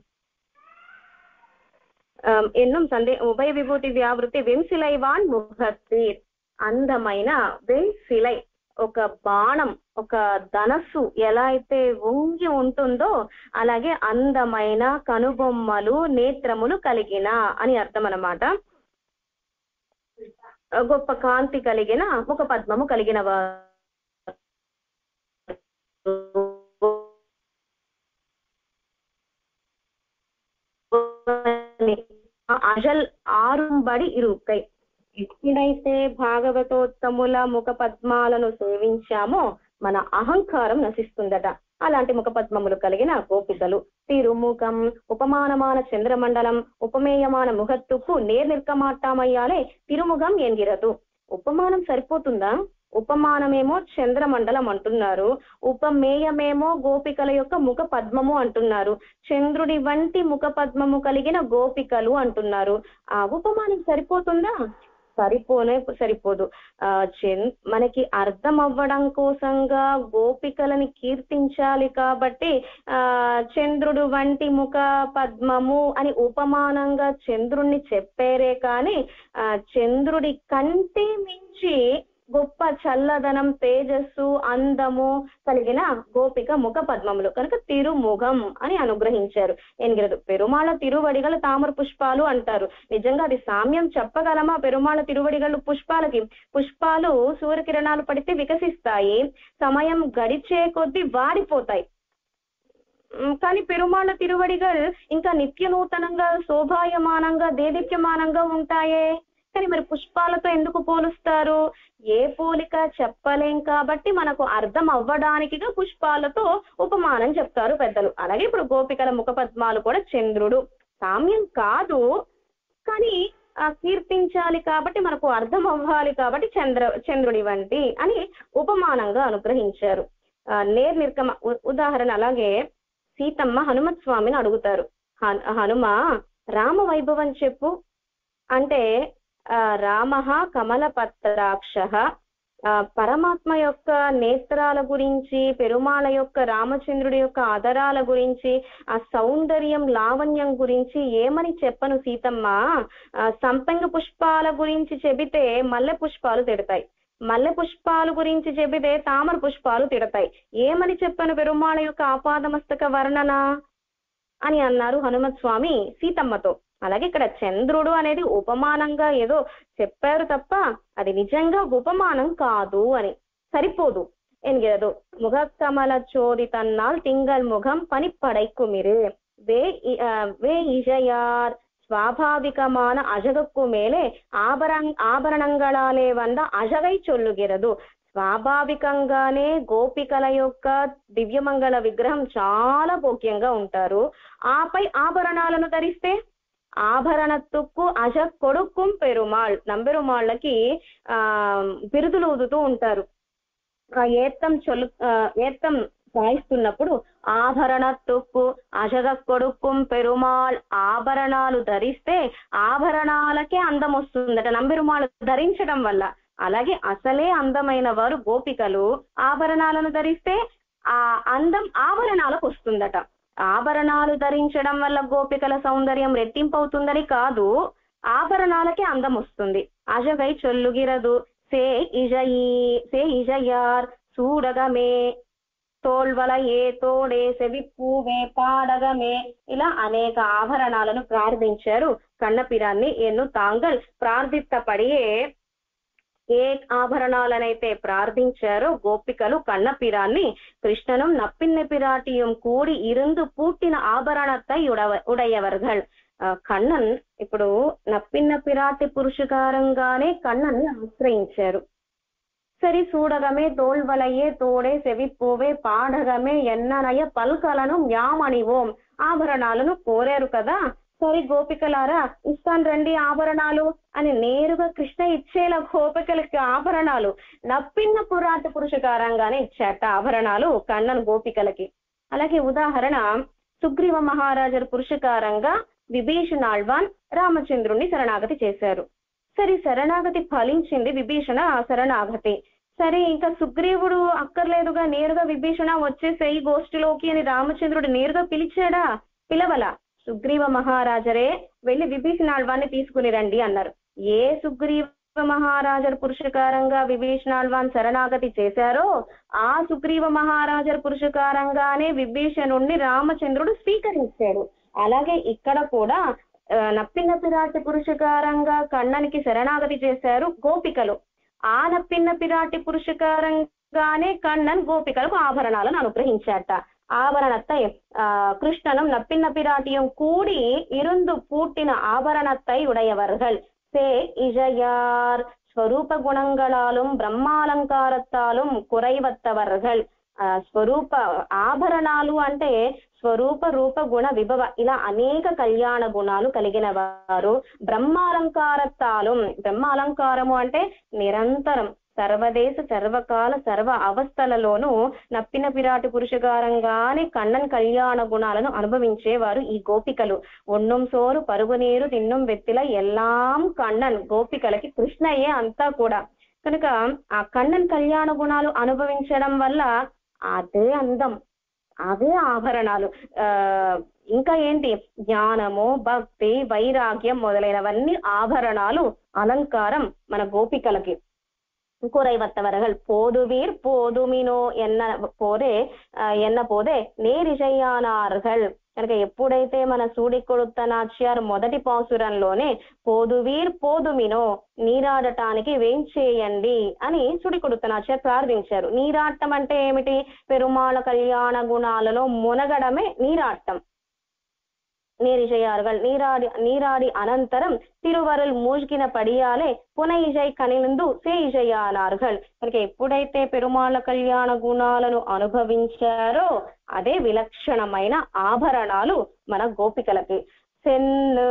என்னும் சந்தே உபய விபூதி సందే ఉభయ విభూతి వెంసిలైవాన్ ముఖత్తీర్ అందమైన వెంసిలై ఒక బాణం ఒక ధనస్సు ఎలా అయితే వంగి ఉంటుందో అలాగే అందమైన కనుబొమ్మలు నేత్రములు కలిగిన అని అర్థం అన్నమాట గొప్ప కాంతి కలిగిన ముఖ పద్మము కలిగిన వారు. అజల్ ఆరుంబడి ఇరుకై. ఎప్పుడైతే భాగవతోత్తముల ముఖ పద్మాలను సేవించామో మన అహంకారం నశిస్తుందట. అలాంటి ముఖ పద్మములు కలిగిన గోపికలు. తిరుముఖం ఉపమానమాన చంద్రమండలం ఉపమేయమాన ముఖత్తుకు నేర్నిర్కమాట్టామయ్యాలే తిరుముఖం ఎంగిరదు ఉపమానం సరిపోతుందా? ఉపమానమేమో చంద్రమండలం అంటున్నారు. ఉపమేయమేమో గోపికల యొక్క ముఖ పద్మము అంటున్నారు. చంద్రుడి వంటి ముఖ పద్మము కలిగిన గోపికలు అంటున్నారు. ఆ ఉపమానం సరిపోతుందా? సరిపోనే సరిపోదు. ఆ చంద్ మనకి అర్థం అవ్వడం కోసంగా గోపికలని కీర్తించాలి కాబట్టి ఆ చంద్రుడు వంటి ముఖ పద్మము అని ఉపమానంగా చంద్రుణ్ణి చెప్పారే కానీ ఆ చంద్రుడి కంటే మించి గొప్ప చల్లదనం తేజస్సు అందము కలిగిన గోపిక ముఖ పద్మములు. కనుక తిరుముఖం అని అనుగ్రహించారు. ఎనిగిరదు పెరుమాళ తిరువడిగల తామర పుష్పాలు అంటారు. నిజంగా అది సామ్యం చెప్పగలమా? పెరుమాళ తిరువడిగలు పుష్పాలకి? పుష్పాలు సూర్యకిరణాలు పడితే వికసిస్తాయి. సమయం గడిచే కొద్దీ వాడిపోతాయి. కానీ పెరుమాళ తిరువడిగల్ ఇంకా నిత్య నూతనంగా శోభాయమానంగా దేదీప్యమానంగా ఉంటాయే? కానీ మరి పుష్పాలతో ఎందుకు పోలుస్తారు? ఏ పోలిక చెప్పలేం కాబట్టి మనకు అర్థం అవ్వడానికిగా పుష్పాలతో ఉపమానం చెప్తారు పెద్దలు. అలాగే ఇప్పుడు గోపికల ముఖ పద్మాలు కూడా చంద్రుడు. సామ్యం కాదు కానీ ఆ కీర్తించాలి కాబట్టి మనకు అర్థం అవ్వాలి కాబట్టి చంద్ర చంద్రుడి వంటి అని ఉపమానంగా అనుగ్రహించారు. నేర్ నిర్గమ ఉదాహరణ అలాగే సీతమ్మ హనుమత్ స్వామిని అడుగుతారు. హనుమ రామ వైభవం చెప్పు. అంటే రామ కమలపత్రాక్ష. పరమాత్మ యొక్క నేత్రాల గురించి పెరుమాళ యొక్క రామచంద్రుడి యొక్క ఆదరాల గురించి ఆ సౌందర్యం లావణ్యం గురించి ఏమని చెప్పను సీతమ్మ? సంపంగ సంపెంగ పుష్పాల గురించి చెబితే మల్లె పుష్పాలు తిడతాయి. మల్లె పుష్పాలు గురించి చెబితే తామర పుష్పాలు తిడతాయి. ఏమని చెప్పను పెరుమాళ యొక్క ఆపాదమస్తక వర్ణన? అని అన్నారు హనుమత్ స్వామి సీతమ్మతో. అలాగే ఇక్కడ చంద్రుడు అనేది ఉపమానంగా ఏదో చెప్పారు తప్ప అది నిజంగా ఉపమానం కాదు అని. సరిపోదు. ఎనిగేదు ముఖకమల చోది తన్నాల్ తింగల్ ముఖం పని పடைக்குமிரு వే వే ఇజయార్ స్వాభావికమాన అజగక్కు మేలే ஆபரண் ஆபரணங்களாலே వంద అజగై చొల్లుగిరదు. స్వాభావికంగానే గోపికల యొక్క దివ్యమంగళ విగ్రహం చాలా భోగ్యంగా ఉంటారు. ఆపై ఆభరణాలను ధరిస్తే ఆభరణత్తుకు అజ కొడుక్కుం పెరుమాళ్. నంబెరుమాళ్ళకి ఆ బిరుదులు ఊదుతూ ఉంటారు. ఏత్తం చొలు ఏత్తం ఏత్తం సాయిస్తున్నప్పుడు తుక్కు అజగ కొడుక్కుం పెరుమాళ్ ఆభరణాలు ధరిస్తే ఆభరణాలకే అందం వస్తుందట. నంబెరుమాళ్ ధరించడం వల్ల. అలాగే అసలే అందమైన వారు గోపికలు ఆభరణాలను ధరిస్తే ఆ అందం ఆభరణాలకు వస్తుందట. ఆభరణాలు ధరించడం వల్ల గోపికల సౌందర్యం రెట్టింపవుతుందని కాదు ఆభరణాలకే అందం వస్తుంది. అజగై చొల్లుగిరదు. సే ఇజయి సే ఇజయార్ చూడగమే తోల్వల ఏ తోడే సెవిప్పూవే పాడగమే ఇలా అనేక ఆభరణాలను ప్రార్థించారు. కన్నపిరాన్ని ఎన్ను తాంగల్ ప్రార్థిత్తపడియే ఏ ఆభరణాలనైతే ప్రార్థించారో గోపికలు కన్నపిరాన్ని కృష్ణను నప్పిన్న పిరాటియం కూడి ఇరుందు పూట్టిన ఆభరణத்தை உடவ உடையவர்கள் కన్నన్ ఇప్పుడు నప్పిన్న పిరాటి పురుషకారంగానే కన్నన్ ఆశ్రయించారు சரி சூடகமே தோல்வலையே தோடே செవిப்பூவே పాడగమే ఎన్ననయ పల్కలను యామణివోం ఆభరణాలను కోరారు కదా సరే గోపికలారా ఇస్తాను రండి ఆభరణాలు అని నేరుగా కృష్ణ ఇచ్చేలా గోపికలకి ఆభరణాలు నప్పిన్న పురాత పురుషకారంగానే ఇచ్చాట ఆభరణాలు కన్నన్ గోపికలకి. అలాగే ఉదాహరణ సుగ్రీవ మహారాజు పురుషకారంగా విభీషణ ఆళ్వాన్ రామచంద్రుణ్ణి శరణాగతి చేశారు. సరే శరణాగతి ఫలించింది విభీషణ శరణాగతి. సరే ఇంకా సుగ్రీవుడు అక్కర్లేదుగా నేరుగా విభీషణ వచ్చేసేయి గోష్ఠిలోకి అని రామచంద్రుడు నేరుగా పిలిచాడా? పిలవల? సుగ్రీవ మహారాజరే వెళ్ళి విభీషణాళ్వాన్ని తీసుకుని రండి అన్నారు. ఏ సుగ్రీవ మహారాజర్ పురుషకారంగా విభీషణాళ్వాన్ శరణాగతి చేశారో ఆ సుగ్రీవ మహారాజర్ పురుషకారంగానే విభీషణుణ్ణి రామచంద్రుడు స్వీకరించాడు. అలాగే ఇక్కడ కూడా నప్పి పిరాటి పురుషకారంగా కన్ననికి శరణాగతి చేశారు గోపికలు. ఆ నప్పిన్న పిరాటి పురుషకారంగానే కన్నన్ గోపికలకు ఆభరణాలను అనుగ్రహించాట ஆபரணத்தை ஆஹ் கிருஷ்ணனும் நப்பின்ன பிராட்டியும் கூடி இருந்து பூட்டின ஆபரணத்தை உடையவர்கள் சே இஜயார் ஸ்வரூப குணங்களாலும் பிரம்மாலங்காரத்தாலும் కురైవత్తవర్గల్ స్వరూప ఆభరణాలు అంటే స్వరూప రూప గుణ విభవ ఇలా అనేక కళ్యాణ గుణాలు కలిగిన వారు బ్రహ్మాలంకారత్తాలు బ్రహ్మ అలంకారము అంటే నిరంతరం సర్వదేశ సర్వకాల సర్వ అవస్థలలోనూ నప్పిన పిరాటి పురుషగారంగానే కన్నన్ కళ్యాణ గుణాలను అనుభవించేవారు ఈ గోపికలు. ఒన్నుం సోరు పరుగు నీరు తిన్నుం వెత్తిల ఎల్లాం కన్నన్ గోపికలకి కృష్ణయ్యే అంతా కూడా. కనుక ఆ కన్నన్ కళ్యాణ గుణాలు అనుభవించడం వల్ల అదే అందం అదే ఆభరణాలు. ఆ ఇంకా ఏంటి? జ్ఞానము భక్తి వైరాగ్యం మొదలైనవన్నీ ఆభరణాలు అలంకారం మన గోపికలకి. குறைவத்தவர்கள் போதுவீர் పోదుమినో ఎన్న పోదే ఆ, ఎన్న పోదే నేరిజయ్యానార్గల్ కనుక ఎప్పుడైతే మన సూడి కొడుత నాచ్యార్ మొదటి పాసురంలోనే పోదువీర్ పోదుమినో నీరాడటానికి వేంచేయండి అని సుడి కొడుత నాచ్యార్ ప్రార్థించారు నీరాటం అంటే ఏమిటి పెరుమాళ కళ్యాణ గుణాలలో మునగడమే నీరాటం நேரிசையார்கள் నీరాడి నీరాడి అనంతరం తిరువరులు మూழ்గిన పడియాలే పున ఇజై కనిందు సే ఇజయానార్హల్ మనకి ఎప్పుడైతే పెరుమాళ కళ్యాణ గుణాలను అనుభవించారో అదే విలక్షణమైన ఆభరణాలు మన గోపికలకి சென்னு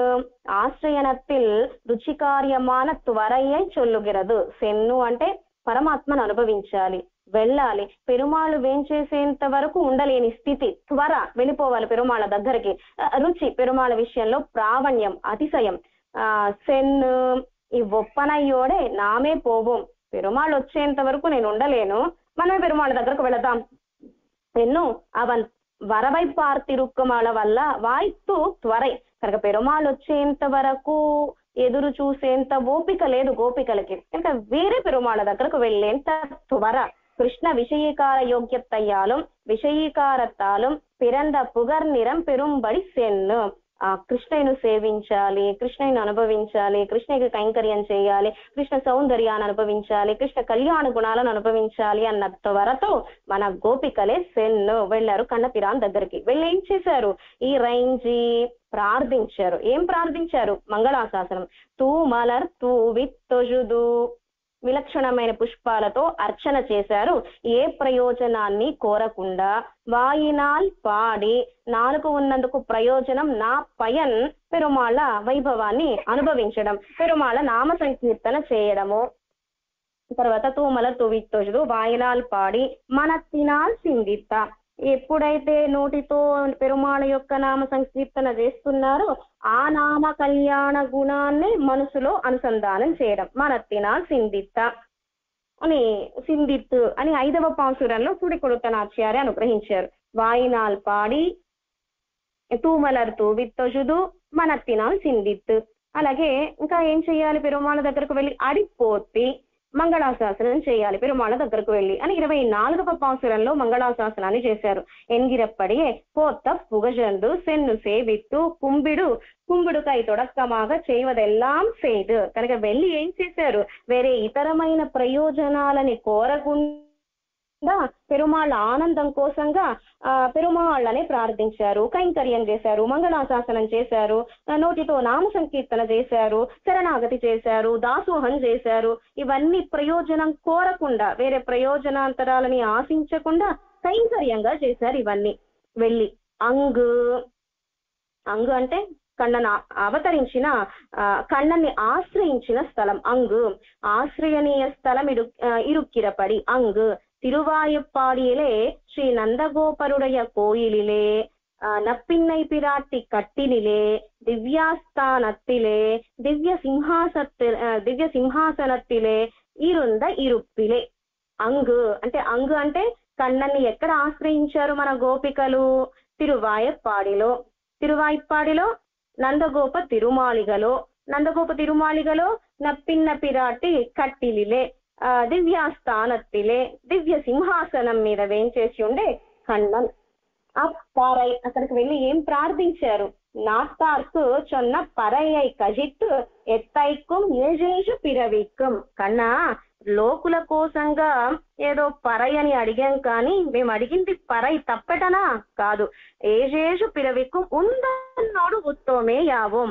ఆశ్రయనத்தில் రుచికార్యమాన త్వరయ్యై చొల్లుగిరదు సెన్ను అంటే పరమాత్మను అనుభవించాలి వెళ్ళాలి. పెరుమాళ్ళు వేంచేసేంత వరకు ఉండలేని స్థితి. త్వర వెళ్ళిపోవాలి పెరుమాళ్ళ దగ్గరికి. రుచి పెరుమాళ్ళ విషయంలో ప్రావణ్యం అతిశయం. ఆ సెన్ను ఈ ఒప్పనయ్యోడే నామే పోవం పెరుమాళ్ళు వచ్చేంత వరకు నేను ఉండలేను. మనమే పెరుమాళ్ళ దగ్గరకు వెళదాం. పెన్ను అవన్ వరవై పార్తిరుక్కమాల వల్ల వాయిత్తు త్వరై. కనుక పెరుమాళ్ళు వచ్చేంత వరకు ఎదురు చూసేంత ఓపిక లేదు గోపికలకి. కనుక వేరే పెరుమాళ్ళ దగ్గరకు వెళ్ళేంత త్వర. కృష్ణ విషయీకార விஷயீகார யோக்கியத்தையாலும் పిరంద పుగర్ నిరం పెరుంబడి సెన్ను. ఆ కృష్ణను సేవించాలి కృష్ణుని అనుభవించాలి కృష్ణకి కైంకర్యం చేయాలి కృష్ణ సౌందర్యాన్ని అనుభవించాలి కృష్ణ కళ్యాణ గుణాలను అనుభవించాలి అన్న త్వరతో మన గోపికలే సెన్ను. వెళ్ళారు కన్నపిరాన్ దగ్గరికి. వెళ్ళి ఏం చేశారు? ఈ రైంజి ప్రార్థించారు. ఏం ప్రార్థించారు? మంగళాశాసనం. తూ మలర్ తూ విత్ తొజుదు విలక్షణమైన పుష్పాలతో అర్చన చేశారు. ఏ ప్రయోజనాన్ని కోరకుండా వాయినాల్ పాడి నాలుగు ఉన్నందుకు ప్రయోజనం నా పయన్ పెరుమాళ్ళ వైభవాన్ని అనుభవించడం. పెరుమాళ నామ సంకీర్తన చేయడము. తర్వాత తూమల తువిత్తోజుడు వాయినాల్ పాడి మన తినాల్ సిందిత్త ఎప్పుడైతే నోటితో పెరుమాళ యొక్క నామ సంకీర్తన చేస్తున్నారో ఆ నామ కళ్యాణ గుణాన్ని మనసులో అనుసంధానం చేయడం మన తినాల్ సిందిత్త అని సిందిత్ అని ఐదవ పాసురంలో సుడి కొడుతనాచార్య అనుగ్రహించారు వాయినాల్ పాడి తూమలర్తు విత్తొజుదు మన తినాల్ సిందిత్ అలాగే ఇంకా ఏం చేయాలి పెరుమాళ దగ్గరకు వెళ్ళి అడిపోతి మంగళాశాసనం చేయాలి. పెరుమాళ దగ్గరకు వెళ్ళి. అని ఇరవై నాలుగవ పాసురంలో మంగళాశాసనాన్ని చేశారు. ఎన్గిరప్పడియే పోత్త పుగజందు సెన్ను సేవిత్తు కుంభిడు కుంభిడు కై తొడక్కమాగా చేయవదెల్లాం సేదు. కనుక వెళ్ళి ఏం చేశారు? వేరే ఇతరమైన ప్రయోజనాలని కోరకుండా పెరుమాళ్ళ ఆనందం కోసంగా ఆ పెరుమాళ్ళనే ప్రార్థించారు కైంకర్యం చేశారు మంగళాశాసనం చేశారు నోటితో నామ సంకీర్తన చేశారు శరణాగతి చేశారు దాసోహం చేశారు. ఇవన్నీ ప్రయోజనం కోరకుండా వేరే ప్రయోజనాంతరాలని ఆశించకుండా కైంకర్యంగా చేశారు ఇవన్నీ. వెళ్ళి అంగు అంగు అంటే కన్నను అవతరించిన ఆ, కన్నన్ని ఆశ్రయించిన స్థలం అంగు. ఆశ్రయనీయ స్థలం ఇడు ఇరుక్కిరపడి అంగు. திருவாயப்பாடியிலே శ్రీ நந்தகோபருடைய కోయిలిలే ఆ, నప్పిన్నై పిరాట్టి కట్టినిలే దివ్యాస్థానత్తిలే దివ్య திவ்ய சிம்ஹாசனத்திலே దివ్య సింహాసనత్తిలే ఇరుంద ఇరుప్పిలే అంగు అంటే అంగు అంటే కన్నన్ని ఎక్కడ ఆశ్రయించారు మన గోపికలు? తిరువాయప్పాడిలో. తిరువాయప్పాడిలో నందగోప తిరుమాళిగలో. నందగోప తిరుమాళిగలో నప్పిన్న పిరాటి కట్టిలిలే. ఆ, దివ్యాస్థానత్తిలే దివ్య సింహాసనం మీద వేంచేసి ఉండే కన్నన్ అప్పారై అక్కడికి వెళ్ళి ఏం ప్రార్థించారు? నాస్తార్కు చొన్న పరయ్యై కజిట్టు ఎత్తైక్కుం ఏజేషు పిరవిక్కుం. కన్నా లోకుల కోసంగా ఏదో పరై అని అడిగాం కానీ మేము అడిగింది పరై తప్పటనా? కాదు ఏజేషు పిరవికు ఉందన్నాడు ఉత్తమే యావం.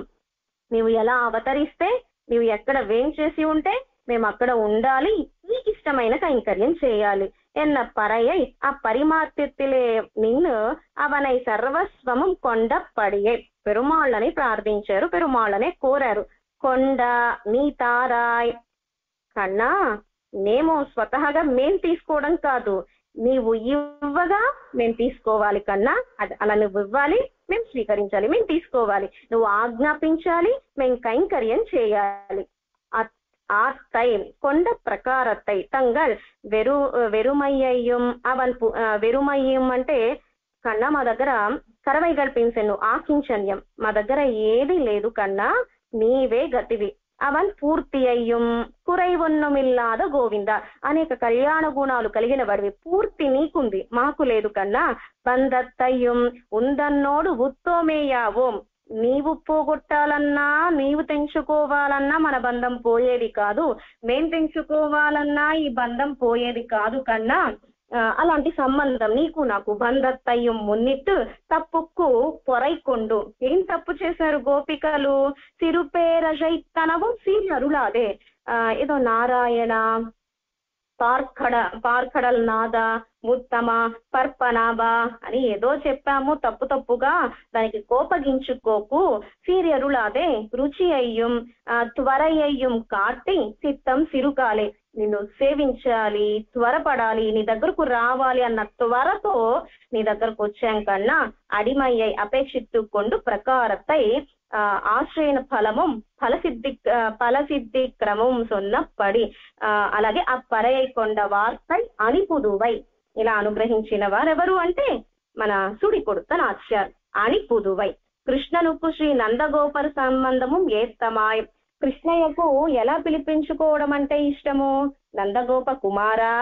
నీవు ఎలా అవతరిస్తే నీవు ఎక్కడ వేం చేసి ఉంటే మేము అక్కడ ఉండాలి. నీకు ఇష్టమైన కైంకర్యం చేయాలి. ఎన్న పరయై ఆ పరిమార్తిత్తిలే నిన్ను అవనై సర్వస్వమం కొండ పడియే. పెరుమాళ్ళని ప్రార్థించారు పెరుమాళ్ళనే కోరారు. కొండ నీ తారాయ్. కన్నా మేము స్వతహాగా మేం తీసుకోవడం కాదు. నీవు ఇవ్వగా మేము తీసుకోవాలి కన్నా అది అలా నువ్వు ఇవ్వాలి మేము స్వీకరించాలి మేము తీసుకోవాలి. నువ్వు ఆజ్ఞాపించాలి మేము కైంకర్యం చేయాలి. ஆஸ்தை கொண்ட பிரகாரத்தை தங்கள் வெறு வெறுமையையும் அவன் వెరుమయ్యం అంటే కన్నా మా దగ్గర కరవైగల్పించెను ఆకించన్యం మా దగ్గర ఏది లేదు కన్నా నీవే గతివి అవన్ పూర్తి అయ్యం కురైవన్నమిల్లాద గోవింద అనేక కళ్యాణ గుణాలు కలిగిన వాడివి పూర్తి నీకుంది మాకు లేదు కన్నా బంధత్తయ్యం ఉందన్నోడు ఉత్తోమేయావోం నీవు పోగొట్టాలన్నా నీవు తెంచుకోవాలన్నా మన బంధం పోయేది కాదు. మేం తెంచుకోవాలన్నా ఈ బంధం పోయేది కాదు కన్నా ఆ, అలాంటి సంబంధం నీకు నాకు బంధత్తయ్యం మున్నిట్టు తప్పుకు పొరైకొండు. ఏం తప్పు చేశారు గోపికలు? సిరుపేరజైత్తనవు సీరియరులాదే ఆ, ఏదో నారాయణ పార్కడ పార్కడల్ నాద ఉత్తమ పర్పనాభ అని ఏదో చెప్పాము. తప్పు తప్పుగా దానికి కోపగించుకోకు. సీరియరులాదే రుచి అయ్యం ఆ, త్వరయ్యం కాటి సిత్తం సిరుకాలి నిన్ను సేవించాలి త్వరపడాలి నీ దగ్గరకు రావాలి అన్న త్వరతో నీ దగ్గరకు వచ్చాం కన్నా అడిమయ్యై అపేక్షిత్తుకొండు ప్రకారతై ஆசிரியன பலமும் ఫలసిద్ధి ఫలసిద్ధి క్రమం சொன்னபடி అలాగే ఆ పరయై కొండ వార్తై అణిపుదువై. ఇలా అనుగ్రహించిన వారెవరు అంటే మన సుడికొడుత నాచ్యార్ అణిపుదువై. కృష్ణనుకు శ్రీ నందగోపర సంబంధము ఏత్తమాయం. కృష్ణయ్యకు ఎలా పిలిపించుకోవడం అంటే ఇష్టము? నందగోప కుమారా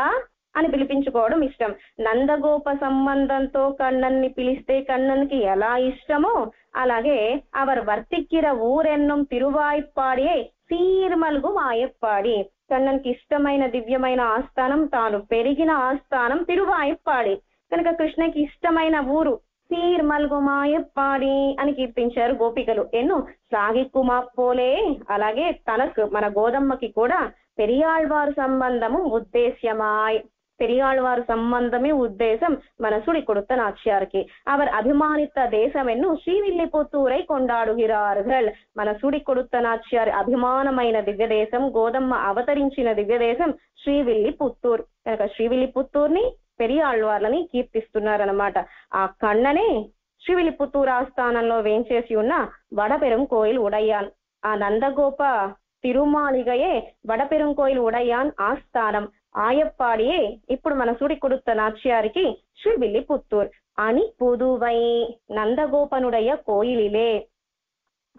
అని పిలిపించుకోవడం ఇష్టం. నందగోప సంబంధంతో కన్నన్ని పిలిస్తే కన్నన్కి ఎలా ఇష్టమో అలాగే అవర్ వర్తిక్కిర ఊరెన్నం తిరువాయిప్పాడే తీర్మల్గు మాయప్పాడి కన్నన్కి ఇష్టమైన దివ్యమైన ఆస్థానం తాను పెరిగిన ఆస్థానం తిరువాయిప్పాడి కనుక కృష్ణకి ఇష్టమైన ఊరు తీర్మల్గుమాయప్పాడి అని కీర్తించారు గోపికలు ఎన్ను సాగిక్కుమా పోలే అలాగే తనకు మన గోదమ్మకి కూడా పెరియాళ్వారు సంబంధము ఉద్దేశ్యమాయ్ பெரியாழ்வார் சம்பந்தமே உத்தேசம் மனசுடி கொடுத்த நாச்சியாருக்கு அவர் அபிமானித்த தேசமென்னு ஸ்ரீவில்லிபுத்தூரை கொண்டாடுகிறார்கள் మనసుడి కొడుత నాచ్యారి అభిమానమైన దివ్య దేశం గోదమ్మ అవతరించిన దివ్య దేశం శ్రీవిల్లి పుత్తూర్ కనుక శ్రీవిల్లి పుత్తూర్ని పెరియాళ్వార్లని కీర్తిస్తున్నారనమాట ఆ కన్ననే శ్రీవిల్లి పుత్తూరు ఆస్థానంలో వేంచేసి ఉన్న వడపెరం కోయిల్ ఉడయ్యాన్ ఆ నందగోప తిరుమాలిగయే వడపెరం కోయిల్ ఉడయ్యాన్ ఆస్థానం ఆయప్పాడియే ఇప్పుడు మన సుడి కొడుత్త నాచ్యారికి శ్రీబిల్లి పుత్తూర్. అని పుదువై నందగోపనుడయ్య కోయిలిలే.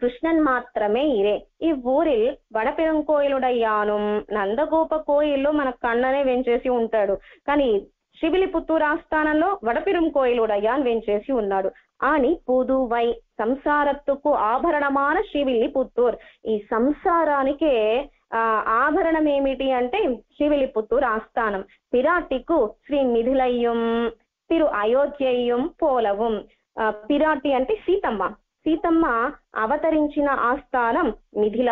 కృష్ణన్ మాత్రమే ఇరే. ఈ ఊరి వడపిరం కోయిలుడయ్యాను. నందగోప కోయిల్లో మన కన్ననే వెంచేసి ఉంటాడు. కానీ శిబిలిపుత్తూరు ఆస్థానంలో వడపిరం కోయిలుడయ్యాన్ వెంచేసి ఉన్నాడు. అని పుదువై సంసారత్తుకు ఆభరణమాన శివిల్లి పుత్తూర్. ఈ సంసారానికే ఆభరణం ఏమిటి అంటే శ్రీవిల్లిపుత్తూర్ ఆస్థానం. పిరాటికు శ్రీ మిథిలయ్యం తిరు అయోధ్యయ్యం పోలవం. పిరాటి అంటే సీతమ్మ. సీతమ్మ అవతరించిన ఆస్థానం మిథిల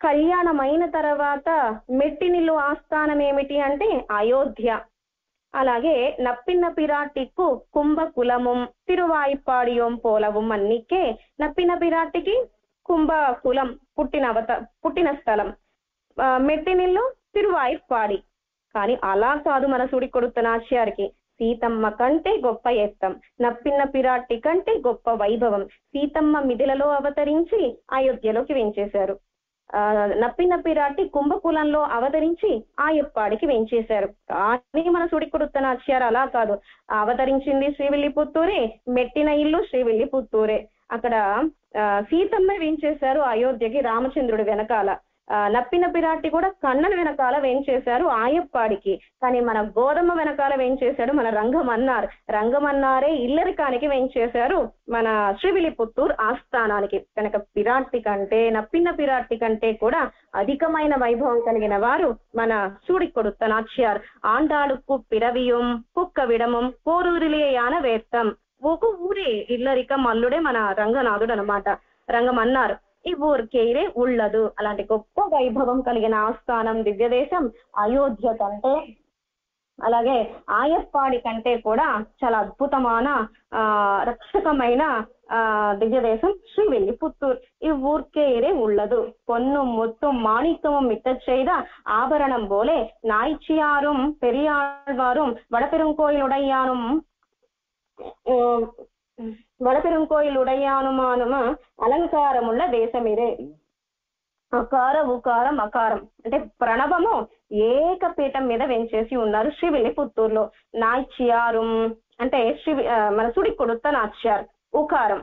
కళ్యాణమైన తర్వాత మెట్టినిల్లు ఆస్థానం ఏమిటి అంటే అయోధ్య. అలాగే నప్పిన పిరాటికు కుంభకులముం తిరువాయిపాడియోం పోలవం అన్నికే నప్పిన పిరాటికి కుంభ కులం పుట్టిన అవత పుట్టిన స్థలం. మెట్టినిల్లు తిరువాయిపాడి. కానీ అలా కాదు మన సుడి కొడుతున్న ఆచార్యకి సీతమ్మ కంటే గొప్ప ఎత్తం. నప్పిన్న పిరాటి కంటే గొప్ప వైభవం. సీతమ్మ మిథిలలో అవతరించి అయోధ్యలోకి వెంచేశారు. ఆ నప్పిన పిరాటి కుంభకులంలో అవతరించి ఆయప్పాడికి వెంచేశారు. కానీ మన సుడి కొడుతున్న ఆచార్య అలా కాదు. అవతరించింది శ్రీవిల్లి పుత్తూరే మెట్టిన ఇల్లు శ్రీవిల్లి పుత్తూరే అక్కడ సీతమ్మ వేయించేశారు అయోధ్యకి రామచంద్రుడి వెనకాల. నప్పిన పిరాటి కూడా కన్నన్ వెనకాల వేయించేశారు ఆయప్పాడికి. కానీ మన గోధుమ వెనకాల వేయించేశాడు మన రంగమన్నార్. రంగమన్నారే ఇల్లరికానికి వేయించేశారు మన శ్రీవిలిపుత్తూర్ ఆస్థానానికి. కనుక పిరాటి కంటే నప్పిన పిరాటి కంటే కూడా అధికమైన వైభవం కలిగిన వారు మన సూడికొడుత నాచ్యార్ ఆండాడుకు పిరవియం కుక్క విడమం పోరూరిలేయాన వేత్తం ఒక ఊరే ఇల్లరిక మల్లుడే మన రంగనాథుడు అనమాట రంగమన్నారు ఈ ఊరికేరే ఉళ్ళదు. అలాంటి గొప్ప వైభవం కలిగిన ఆస్థానం దివ్యదేశం అయోధ్య కంటే అలాగే ఆయప్పాడి కంటే కూడా చాలా అద్భుతమైన ఆ రక్షకమైన ఆ దివ్యదేశం శ్రీవెల్లి పుత్తూర్. ఈ ఊరికేరే ఉళ్ళదు. పొన్ను ముత్తు మాణిక్యముம் மிட்டச் செய்த ஆபரணம் போலே நாய்ச்சியாரும் பெரியாழ்வாரும் வடபெருங்கோயிலுடையானும் ఉమ్, వడపెరుంకోయిలుడయానుమానము అలంకారముள்ள దేశం ఇదే అకార ఉకారం అకారం. అంటే ప్రణవము ఏకపీఠం మీద వెంచేసి ఉన్నారు శ్రీ పుత్తూరులో. నాచ్యారుం అంటే శ్రీ మన సుడి కొడుత నాచ్యార్ ఉకారం.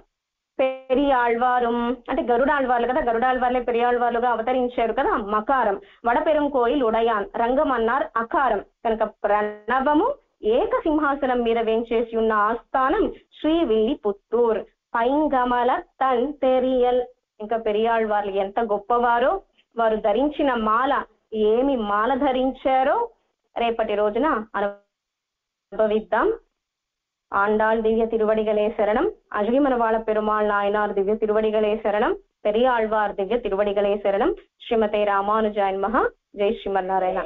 పెరియాళ్వారుం. అంటే గరుడాళ్వార్లు కదా గరుడాళ్వార్లే పెరియాళ్వార్లుగా అవతరించారు కదా మకారం. వడపెరుంకోయిల్ ఉడయాన్ రంగమన్నార్ అకారం. కనుక ప్రణవము ఏక సింహాసనం మీద వేంచేసి ఉన్న ఆస్థానం శ్రీ విల్లి పుత్తూర్ పైంగమల తన్ తెరియల్ ఇంకా పెరియాళ్వార్లు ఎంత గొప్పవారో వారు ధరించిన మాల ఏమి మాల ధరించారో రేపటి రోజున అనుభవిద్దాం ஆண்டாள் திவ்ய திருவடிகளே சரணம் அழகிமனவாள பெருமாள் நாயனார் திவ்ய திருவடிகளே சரணம் பெரியாழ்வார் திவ்ய திருவடிகளே சரணம் ஸ்ரீமதே ராமானுஜாயன் மகா ஜெய் ஸ்ரீமன் நாராயணா